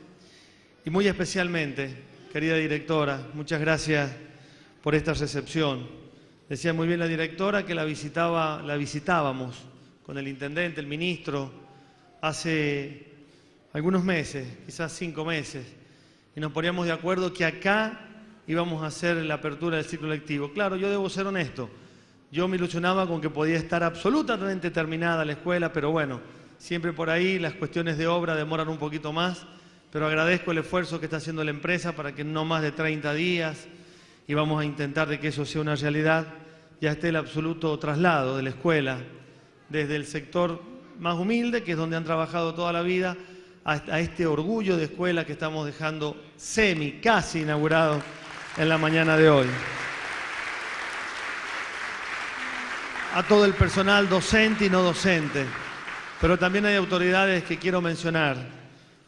y muy especialmente, querida directora, muchas gracias por esta recepción. Decía muy bien la directora que la, visitaba, la visitábamos con el intendente, el ministro, hace algunos meses, quizás cinco meses, y nos poníamos de acuerdo que acá íbamos a hacer la apertura del ciclo lectivo. Claro, yo debo ser honesto. Yo me ilusionaba con que podía estar absolutamente terminada la escuela, pero bueno, siempre por ahí las cuestiones de obra demoran un poquito más, pero agradezco el esfuerzo que está haciendo la empresa para que no más de 30 días, y vamos a intentar de que eso sea una realidad, ya esté el absoluto traslado de la escuela desde el sector más humilde, que es donde han trabajado toda la vida, a este orgullo de escuela que estamos dejando semi, casi inaugurado en la mañana de hoy. A todo el personal docente y no docente, pero también hay autoridades que quiero mencionar.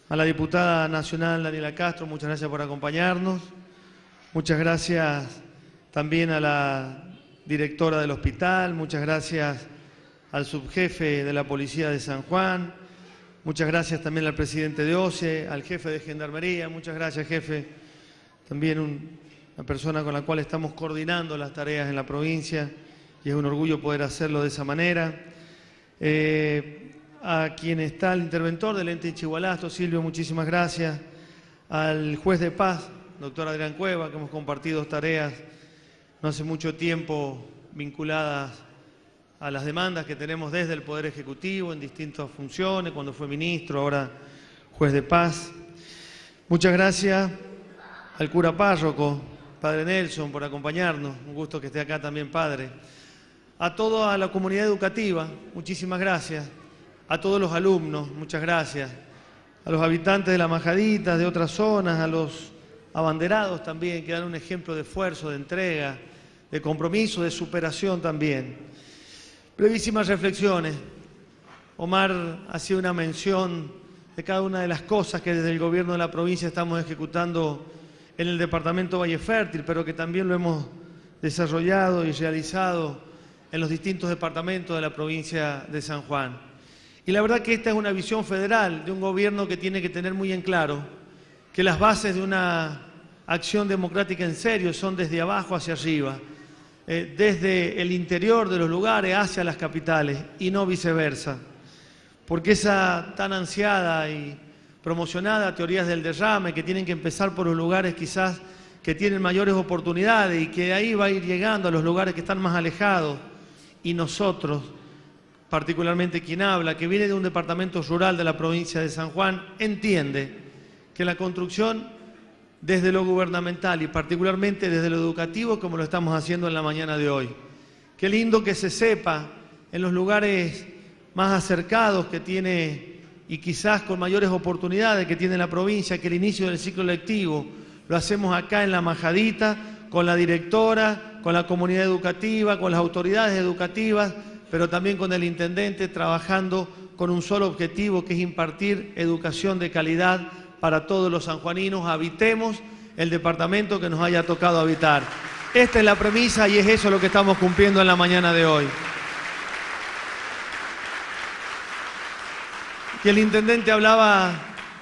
A la diputada nacional Daniela Castro, muchas gracias por acompañarnos. Muchas gracias también a la directora del hospital, muchas gracias al subjefe de la Policía de San Juan, muchas gracias también al presidente de OCE, al jefe de Gendarmería, muchas gracias jefe, también un una persona con la cual estamos coordinando las tareas en la provincia y es un orgullo poder hacerlo de esa manera. Eh, a quien está el interventor del ente de Chihualasto, Silvio, muchísimas gracias. Al juez de paz, doctor Adrián Cueva, que hemos compartido tareas no hace mucho tiempo vinculadas a las demandas que tenemos desde el Poder Ejecutivo en distintas funciones, cuando fue ministro, ahora juez de paz. Muchas gracias al cura párroco, Padre Nelson, por acompañarnos. Un gusto que esté acá también, Padre. A toda la comunidad educativa, muchísimas gracias. A todos los alumnos, muchas gracias. A los habitantes de la Majadita, de otras zonas, a los abanderados también, que dan un ejemplo de esfuerzo, de entrega, de compromiso, de superación también. Brevísimas reflexiones. Omar hacía una mención de cada una de las cosas que desde el gobierno de la provincia estamos ejecutando en el departamento Valle Fértil, pero que también lo hemos desarrollado y realizado en los distintos departamentos de la provincia de San Juan. Y la verdad que esta es una visión federal de un gobierno que tiene que tener muy en claro que las bases de una acción democrática en serio son desde abajo hacia arriba, eh, desde el interior de los lugares hacia las capitales y no viceversa. Porque esa tan ansiada y promocionada teorías del derrame que tienen que empezar por los lugares quizás que tienen mayores oportunidades y que ahí va a ir llegando a los lugares que están más alejados y nosotros, particularmente quien habla, que viene de un departamento rural de la provincia de San Juan, entiende que la construcción desde lo gubernamental y particularmente desde lo educativo, como lo estamos haciendo en la mañana de hoy. Qué lindo que se sepa en los lugares más acercados que tiene y quizás con mayores oportunidades que tiene la provincia, que el inicio del ciclo lectivo lo hacemos acá en la Majadita, con la directora, con la comunidad educativa, con las autoridades educativas, pero también con el intendente, trabajando con un solo objetivo, que es impartir educación de calidad para todos los sanjuaninos, habitemos el departamento que nos haya tocado habitar. Esta es la premisa y es eso lo que estamos cumpliendo en la mañana de hoy. Y el intendente hablaba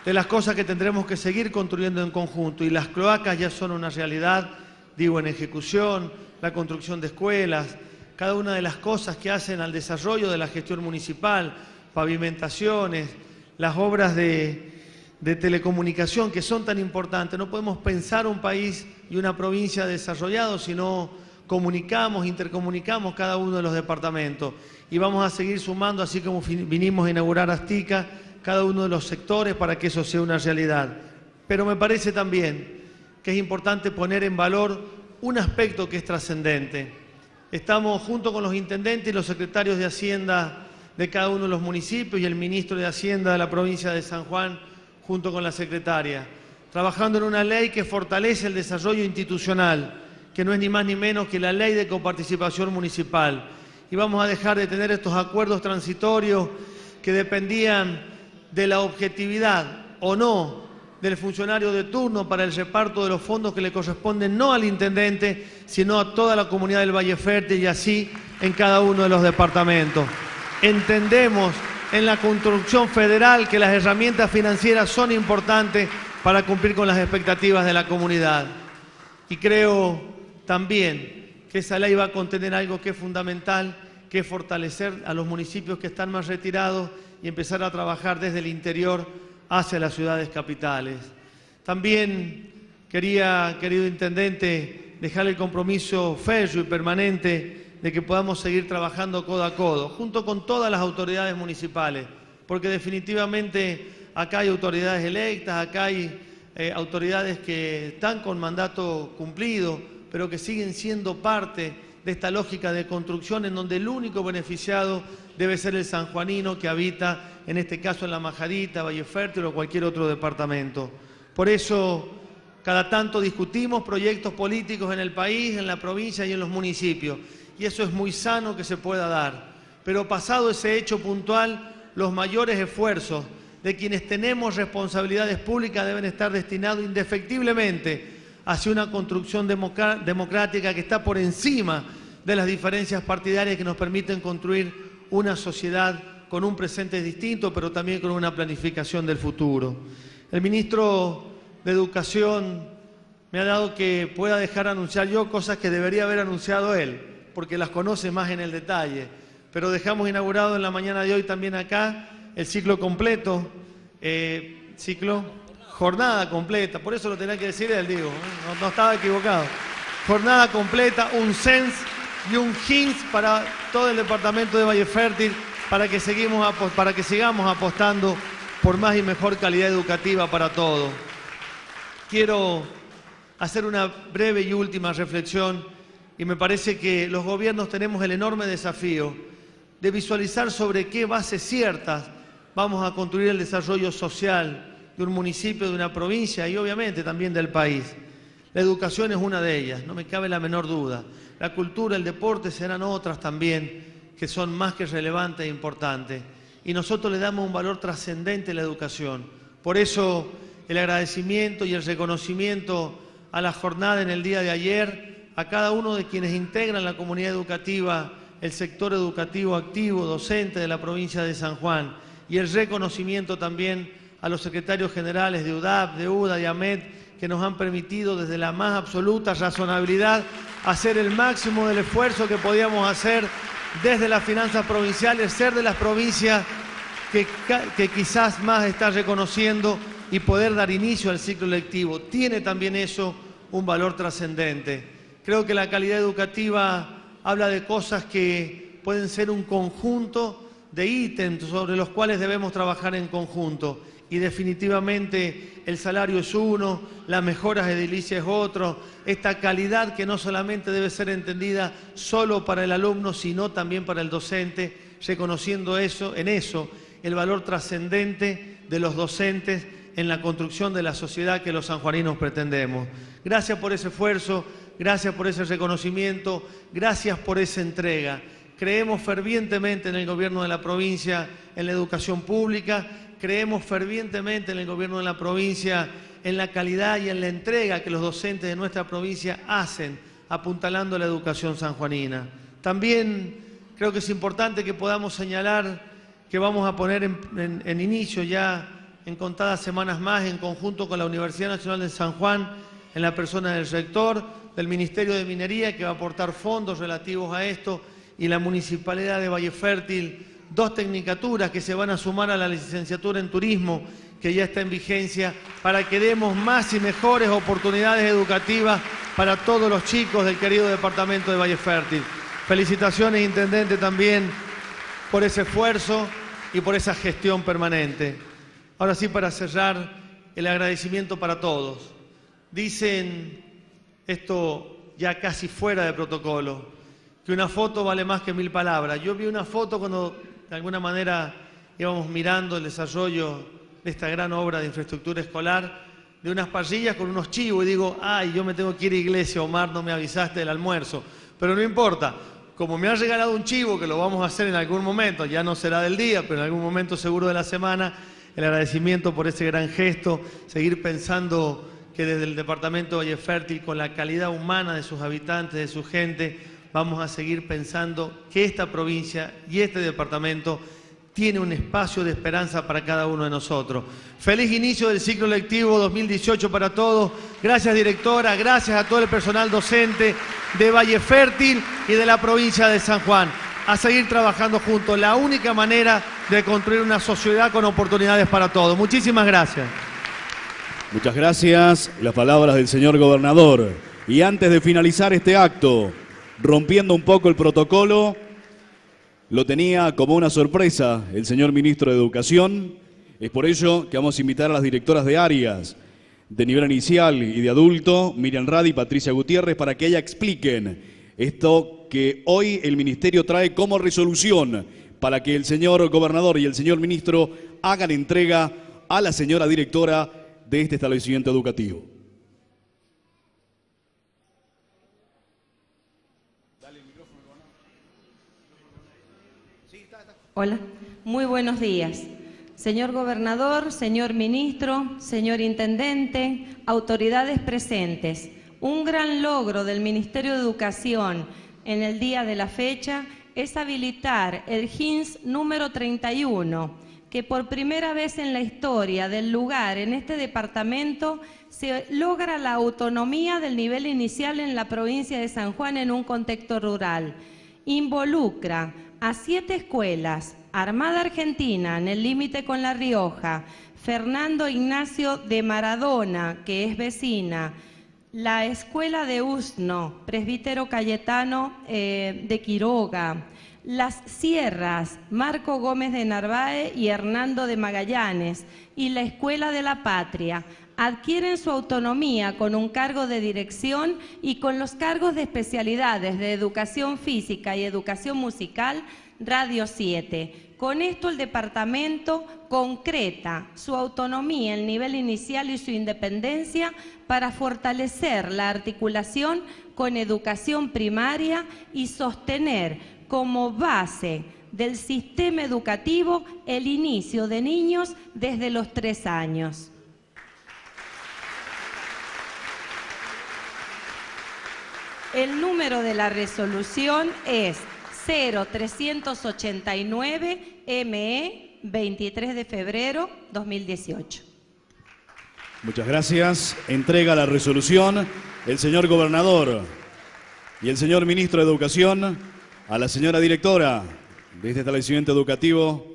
de las cosas que tendremos que seguir construyendo en conjunto y las cloacas ya son una realidad, digo, en ejecución, la construcción de escuelas, cada una de las cosas que hacen al desarrollo de la gestión municipal, pavimentaciones, las obras de, de telecomunicación que son tan importantes. No podemos pensar un país y una provincia desarrollado si no comunicamos, intercomunicamos cada uno de los departamentos. Y vamos a seguir sumando, así como vinimos a inaugurar Astica, cada uno de los sectores para que eso sea una realidad. Pero me parece también que es importante poner en valor un aspecto que es trascendente. Estamos junto con los intendentes y los secretarios de Hacienda de cada uno de los municipios y el ministro de Hacienda de la provincia de San Juan junto con la secretaria, trabajando en una ley que fortalece el desarrollo institucional, que no es ni más ni menos que la ley de coparticipación municipal. Y vamos a dejar de tener estos acuerdos transitorios que dependían de la objetividad o no del funcionario de turno para el reparto de los fondos que le corresponden no al intendente, sino a toda la comunidad del Valle Fértil y así en cada uno de los departamentos. Entendemos en la construcción federal que las herramientas financieras son importantes para cumplir con las expectativas de la comunidad. Y creo también que esa ley va a contener algo que es fundamental, que es fortalecer a los municipios que están más retirados y empezar a trabajar desde el interior hacia las ciudades capitales. También quería, querido intendente, dejar el compromiso férreo y permanente de que podamos seguir trabajando codo a codo, junto con todas las autoridades municipales, porque definitivamente acá hay autoridades electas, acá hay eh, autoridades que están con mandato cumplido, pero que siguen siendo parte de esta lógica de construcción en donde el único beneficiado debe ser el sanjuanino que habita, en este caso en La Majadita, Valle Fértil o cualquier otro departamento. Por eso, cada tanto discutimos proyectos políticos en el país, en la provincia y en los municipios y eso es muy sano que se pueda dar. Pero pasado ese hecho puntual, los mayores esfuerzos de quienes tenemos responsabilidades públicas deben estar destinados indefectiblemente hacia una construcción democrática que está por encima de las diferencias partidarias que nos permiten construir una sociedad con un presente distinto, pero también con una planificación del futuro. El ministro de Educación me ha dado que pueda dejar anunciar yo cosas que debería haber anunciado él porque las conoce más en el detalle. Pero dejamos inaugurado en la mañana de hoy también acá el ciclo completo, eh, ciclo, jornada completa, por eso lo tenía que decir él, digo, ¿eh? no, estaba equivocado. Jornada completa, un CENS y un HINS para todo el departamento de Valle Fértil para que, seguimos, para que sigamos apostando por más y mejor calidad educativa para todos. Quiero hacer una breve y última reflexión y me parece que los gobiernos tenemos el enorme desafío de visualizar sobre qué bases ciertas vamos a construir el desarrollo social de un municipio, de una provincia y obviamente también del país. La educación es una de ellas, no me cabe la menor duda. La cultura, el deporte serán otras también que son más que relevantes e importantes. Y nosotros le damos un valor trascendente a la educación. Por eso el agradecimiento y el reconocimiento a la jornada en el día de ayer, a cada uno de quienes integran la comunidad educativa, el sector educativo activo, docente de la provincia de San Juan, y el reconocimiento también a los secretarios generales de UDAP, de UDA, de AMET, que nos han permitido desde la más absoluta razonabilidad hacer el máximo del esfuerzo que podíamos hacer desde las finanzas provinciales, ser de las provincias que, quizás más está reconociendo y poder dar inicio al ciclo lectivo. Tiene también eso un valor trascendente. Creo que la calidad educativa habla de cosas que pueden ser un conjunto de ítems sobre los cuales debemos trabajar en conjunto. Y definitivamente el salario es uno, las mejoras edilicias es otro, esta calidad que no solamente debe ser entendida solo para el alumno, sino también para el docente, reconociendo eso, en eso el valor trascendente de los docentes en la construcción de la sociedad que los sanjuaninos pretendemos. Gracias por ese esfuerzo, gracias por ese reconocimiento, gracias por esa entrega. Creemos fervientemente en el gobierno de la provincia, en la educación pública, creemos fervientemente en el gobierno de la provincia, en la calidad y en la entrega que los docentes de nuestra provincia hacen apuntalando la educación sanjuanina. También creo que es importante que podamos señalar que vamos a poner en, inicio ya en contadas semanas más en conjunto con la Universidad Nacional de San Juan, en la persona del rector, del Ministerio de Minería, que va a aportar fondos relativos a esto, y la Municipalidad de Valle Fértil, dos tecnicaturas que se van a sumar a la licenciatura en turismo, que ya está en vigencia, para que demos más y mejores oportunidades educativas para todos los chicos del querido departamento de Valle Fértil. Felicitaciones, Intendente, también por ese esfuerzo y por esa gestión permanente. Ahora sí, para cerrar, el agradecimiento para todos. Dicen, esto ya casi fuera de protocolo, que una foto vale más que mil palabras. Yo vi una foto cuando de alguna manera íbamos mirando el desarrollo de esta gran obra de infraestructura escolar, de unas parrillas con unos chivos y digo, ay, yo me tengo que ir a iglesia, Omar, no me avisaste del almuerzo. Pero no importa, como me ha regalado un chivo, que lo vamos a hacer en algún momento, ya no será del día, pero en algún momento seguro de la semana, el agradecimiento por ese gran gesto, seguir pensando que desde el Departamento de Valle Fértil, con la calidad humana de sus habitantes, de su gente, vamos a seguir pensando que esta provincia y este departamento tiene un espacio de esperanza para cada uno de nosotros. Feliz inicio del ciclo lectivo 2018 para todos. Gracias directora, gracias a todo el personal docente de Valle Fértil y de la provincia de San Juan a seguir trabajando juntos. La única manera de construir una sociedad con oportunidades para todos. Muchísimas gracias. Muchas gracias. Las palabras del señor gobernador. Y antes de finalizar este acto, rompiendo un poco el protocolo, lo tenía como una sorpresa el señor ministro de Educación. Es por ello que vamos a invitar a las directoras de áreas de nivel inicial y de adulto, Miriam Radi y Patricia Gutiérrez, para que ella expliquen esto que hoy el Ministerio trae como resolución para que el señor gobernador y el señor ministro hagan entrega a la señora directora de este establecimiento educativo. Hola, muy buenos días. Señor gobernador, señor ministro, señor intendente, autoridades presentes. Un gran logro del Ministerio de Educación en el día de la fecha es habilitar el GINS número 31, que por primera vez en la historia del lugar en este departamento se logra la autonomía del nivel inicial en la provincia de San Juan en un contexto rural. Involucra a siete escuelas, Armada Argentina en el límite con La Rioja, Fernando Ignacio de Maradona, que es vecina, la Escuela de Usno, Presbítero Cayetano eh, de Quiroga, Las Sierras, Marco Gómez de Narváez y Hernando de Magallanes, y la Escuela de la Patria. Adquieren su autonomía con un cargo de dirección y con los cargos de especialidades de educación física y educación musical Radio 7. Con esto el departamento concreta su autonomía, el nivel inicial y su independencia para fortalecer la articulación con educación primaria y sostener como base del sistema educativo el inicio de niños desde los tres años. El número de la resolución es 0389 ME 23 de febrero 2018. Muchas gracias. Entrega la resolución el señor gobernador y el señor ministro de Educación a la señora directora de este establecimiento educativo.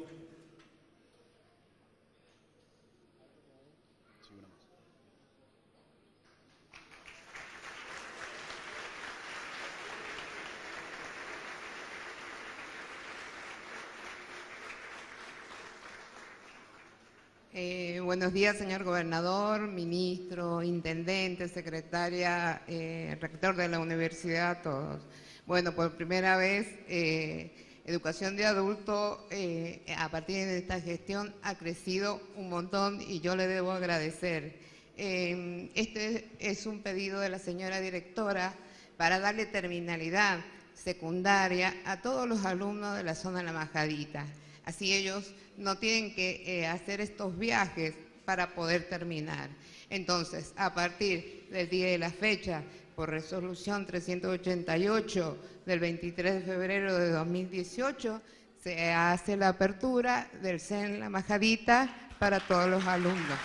Eh, buenos días, señor gobernador, ministro, intendente, secretaria, eh, rector de la universidad, todos. Bueno, por primera vez, eh, educación de adulto eh, a partir de esta gestión ha crecido un montón y yo le debo agradecer. Este es un pedido de la señora directora para darle terminalidad secundaria a todos los alumnos de la zona La Majadita. Así ellos no tienen que eh, hacer estos viajes para poder terminar. Entonces, a partir del día de la fecha, por resolución 388 del 23 de febrero de 2018, se hace la apertura del CEN La Majadita para todos los alumnos.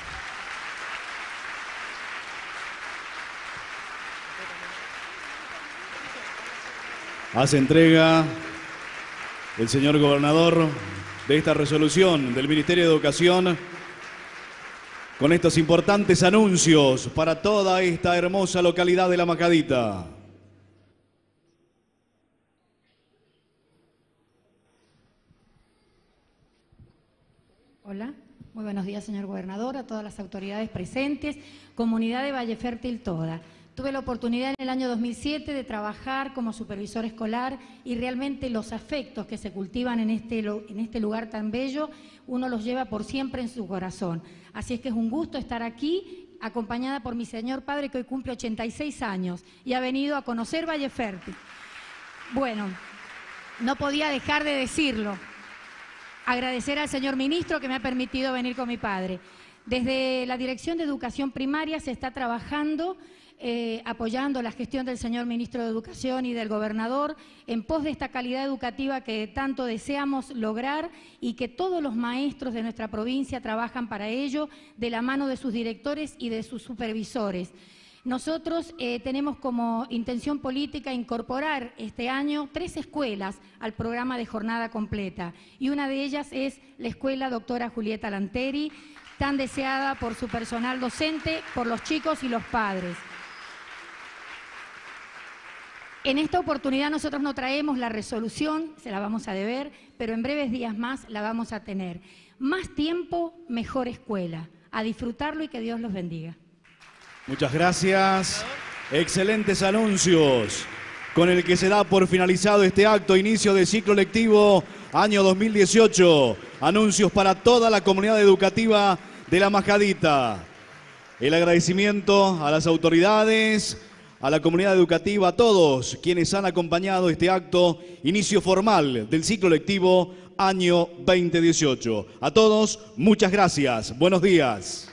Hace entrega el señor gobernador de esta resolución del Ministerio de Educación con estos importantes anuncios para toda esta hermosa localidad de La Macadita. Hola, muy buenos días, señor gobernador, a todas las autoridades presentes, comunidad de Valle Fértil toda. Tuve la oportunidad en el año 2007 de trabajar como supervisor escolar y realmente los afectos que se cultivan en este, en este lugar tan bello, uno los lleva por siempre en su corazón. Así es que es un gusto estar aquí acompañada por mi señor padre que hoy cumple 86 años y ha venido a conocer Valle Fértil. Bueno, no podía dejar de decirlo agradecer al señor ministro que me ha permitido venir con mi padre. Desde la Dirección de Educación Primaria se está trabajando eh, apoyando la gestión del señor ministro de Educación y del gobernador en pos de esta calidad educativa que tanto deseamos lograr y que todos los maestros de nuestra provincia trabajan para ello de la mano de sus directores y de sus supervisores. Nosotros eh, tenemos como intención política incorporar este año tres escuelas al programa de jornada completa y una de ellas es la escuela doctora Julieta Lanteri, tan deseada por su personal docente, por los chicos y los padres. En esta oportunidad nosotros no traemos la resolución, se la vamos a deber, pero en breves días más la vamos a tener. Más tiempo, mejor escuela. A disfrutarlo y que Dios los bendiga. Muchas gracias. Excelentes anuncios con el que se da por finalizado este acto, inicio de ciclo lectivo año 2018. Anuncios para toda la comunidad educativa de La Majadita. El agradecimiento a las autoridades, a la comunidad educativa, a todos quienes han acompañado este acto, inicio formal del ciclo lectivo año 2018. A todos, muchas gracias. Buenos días.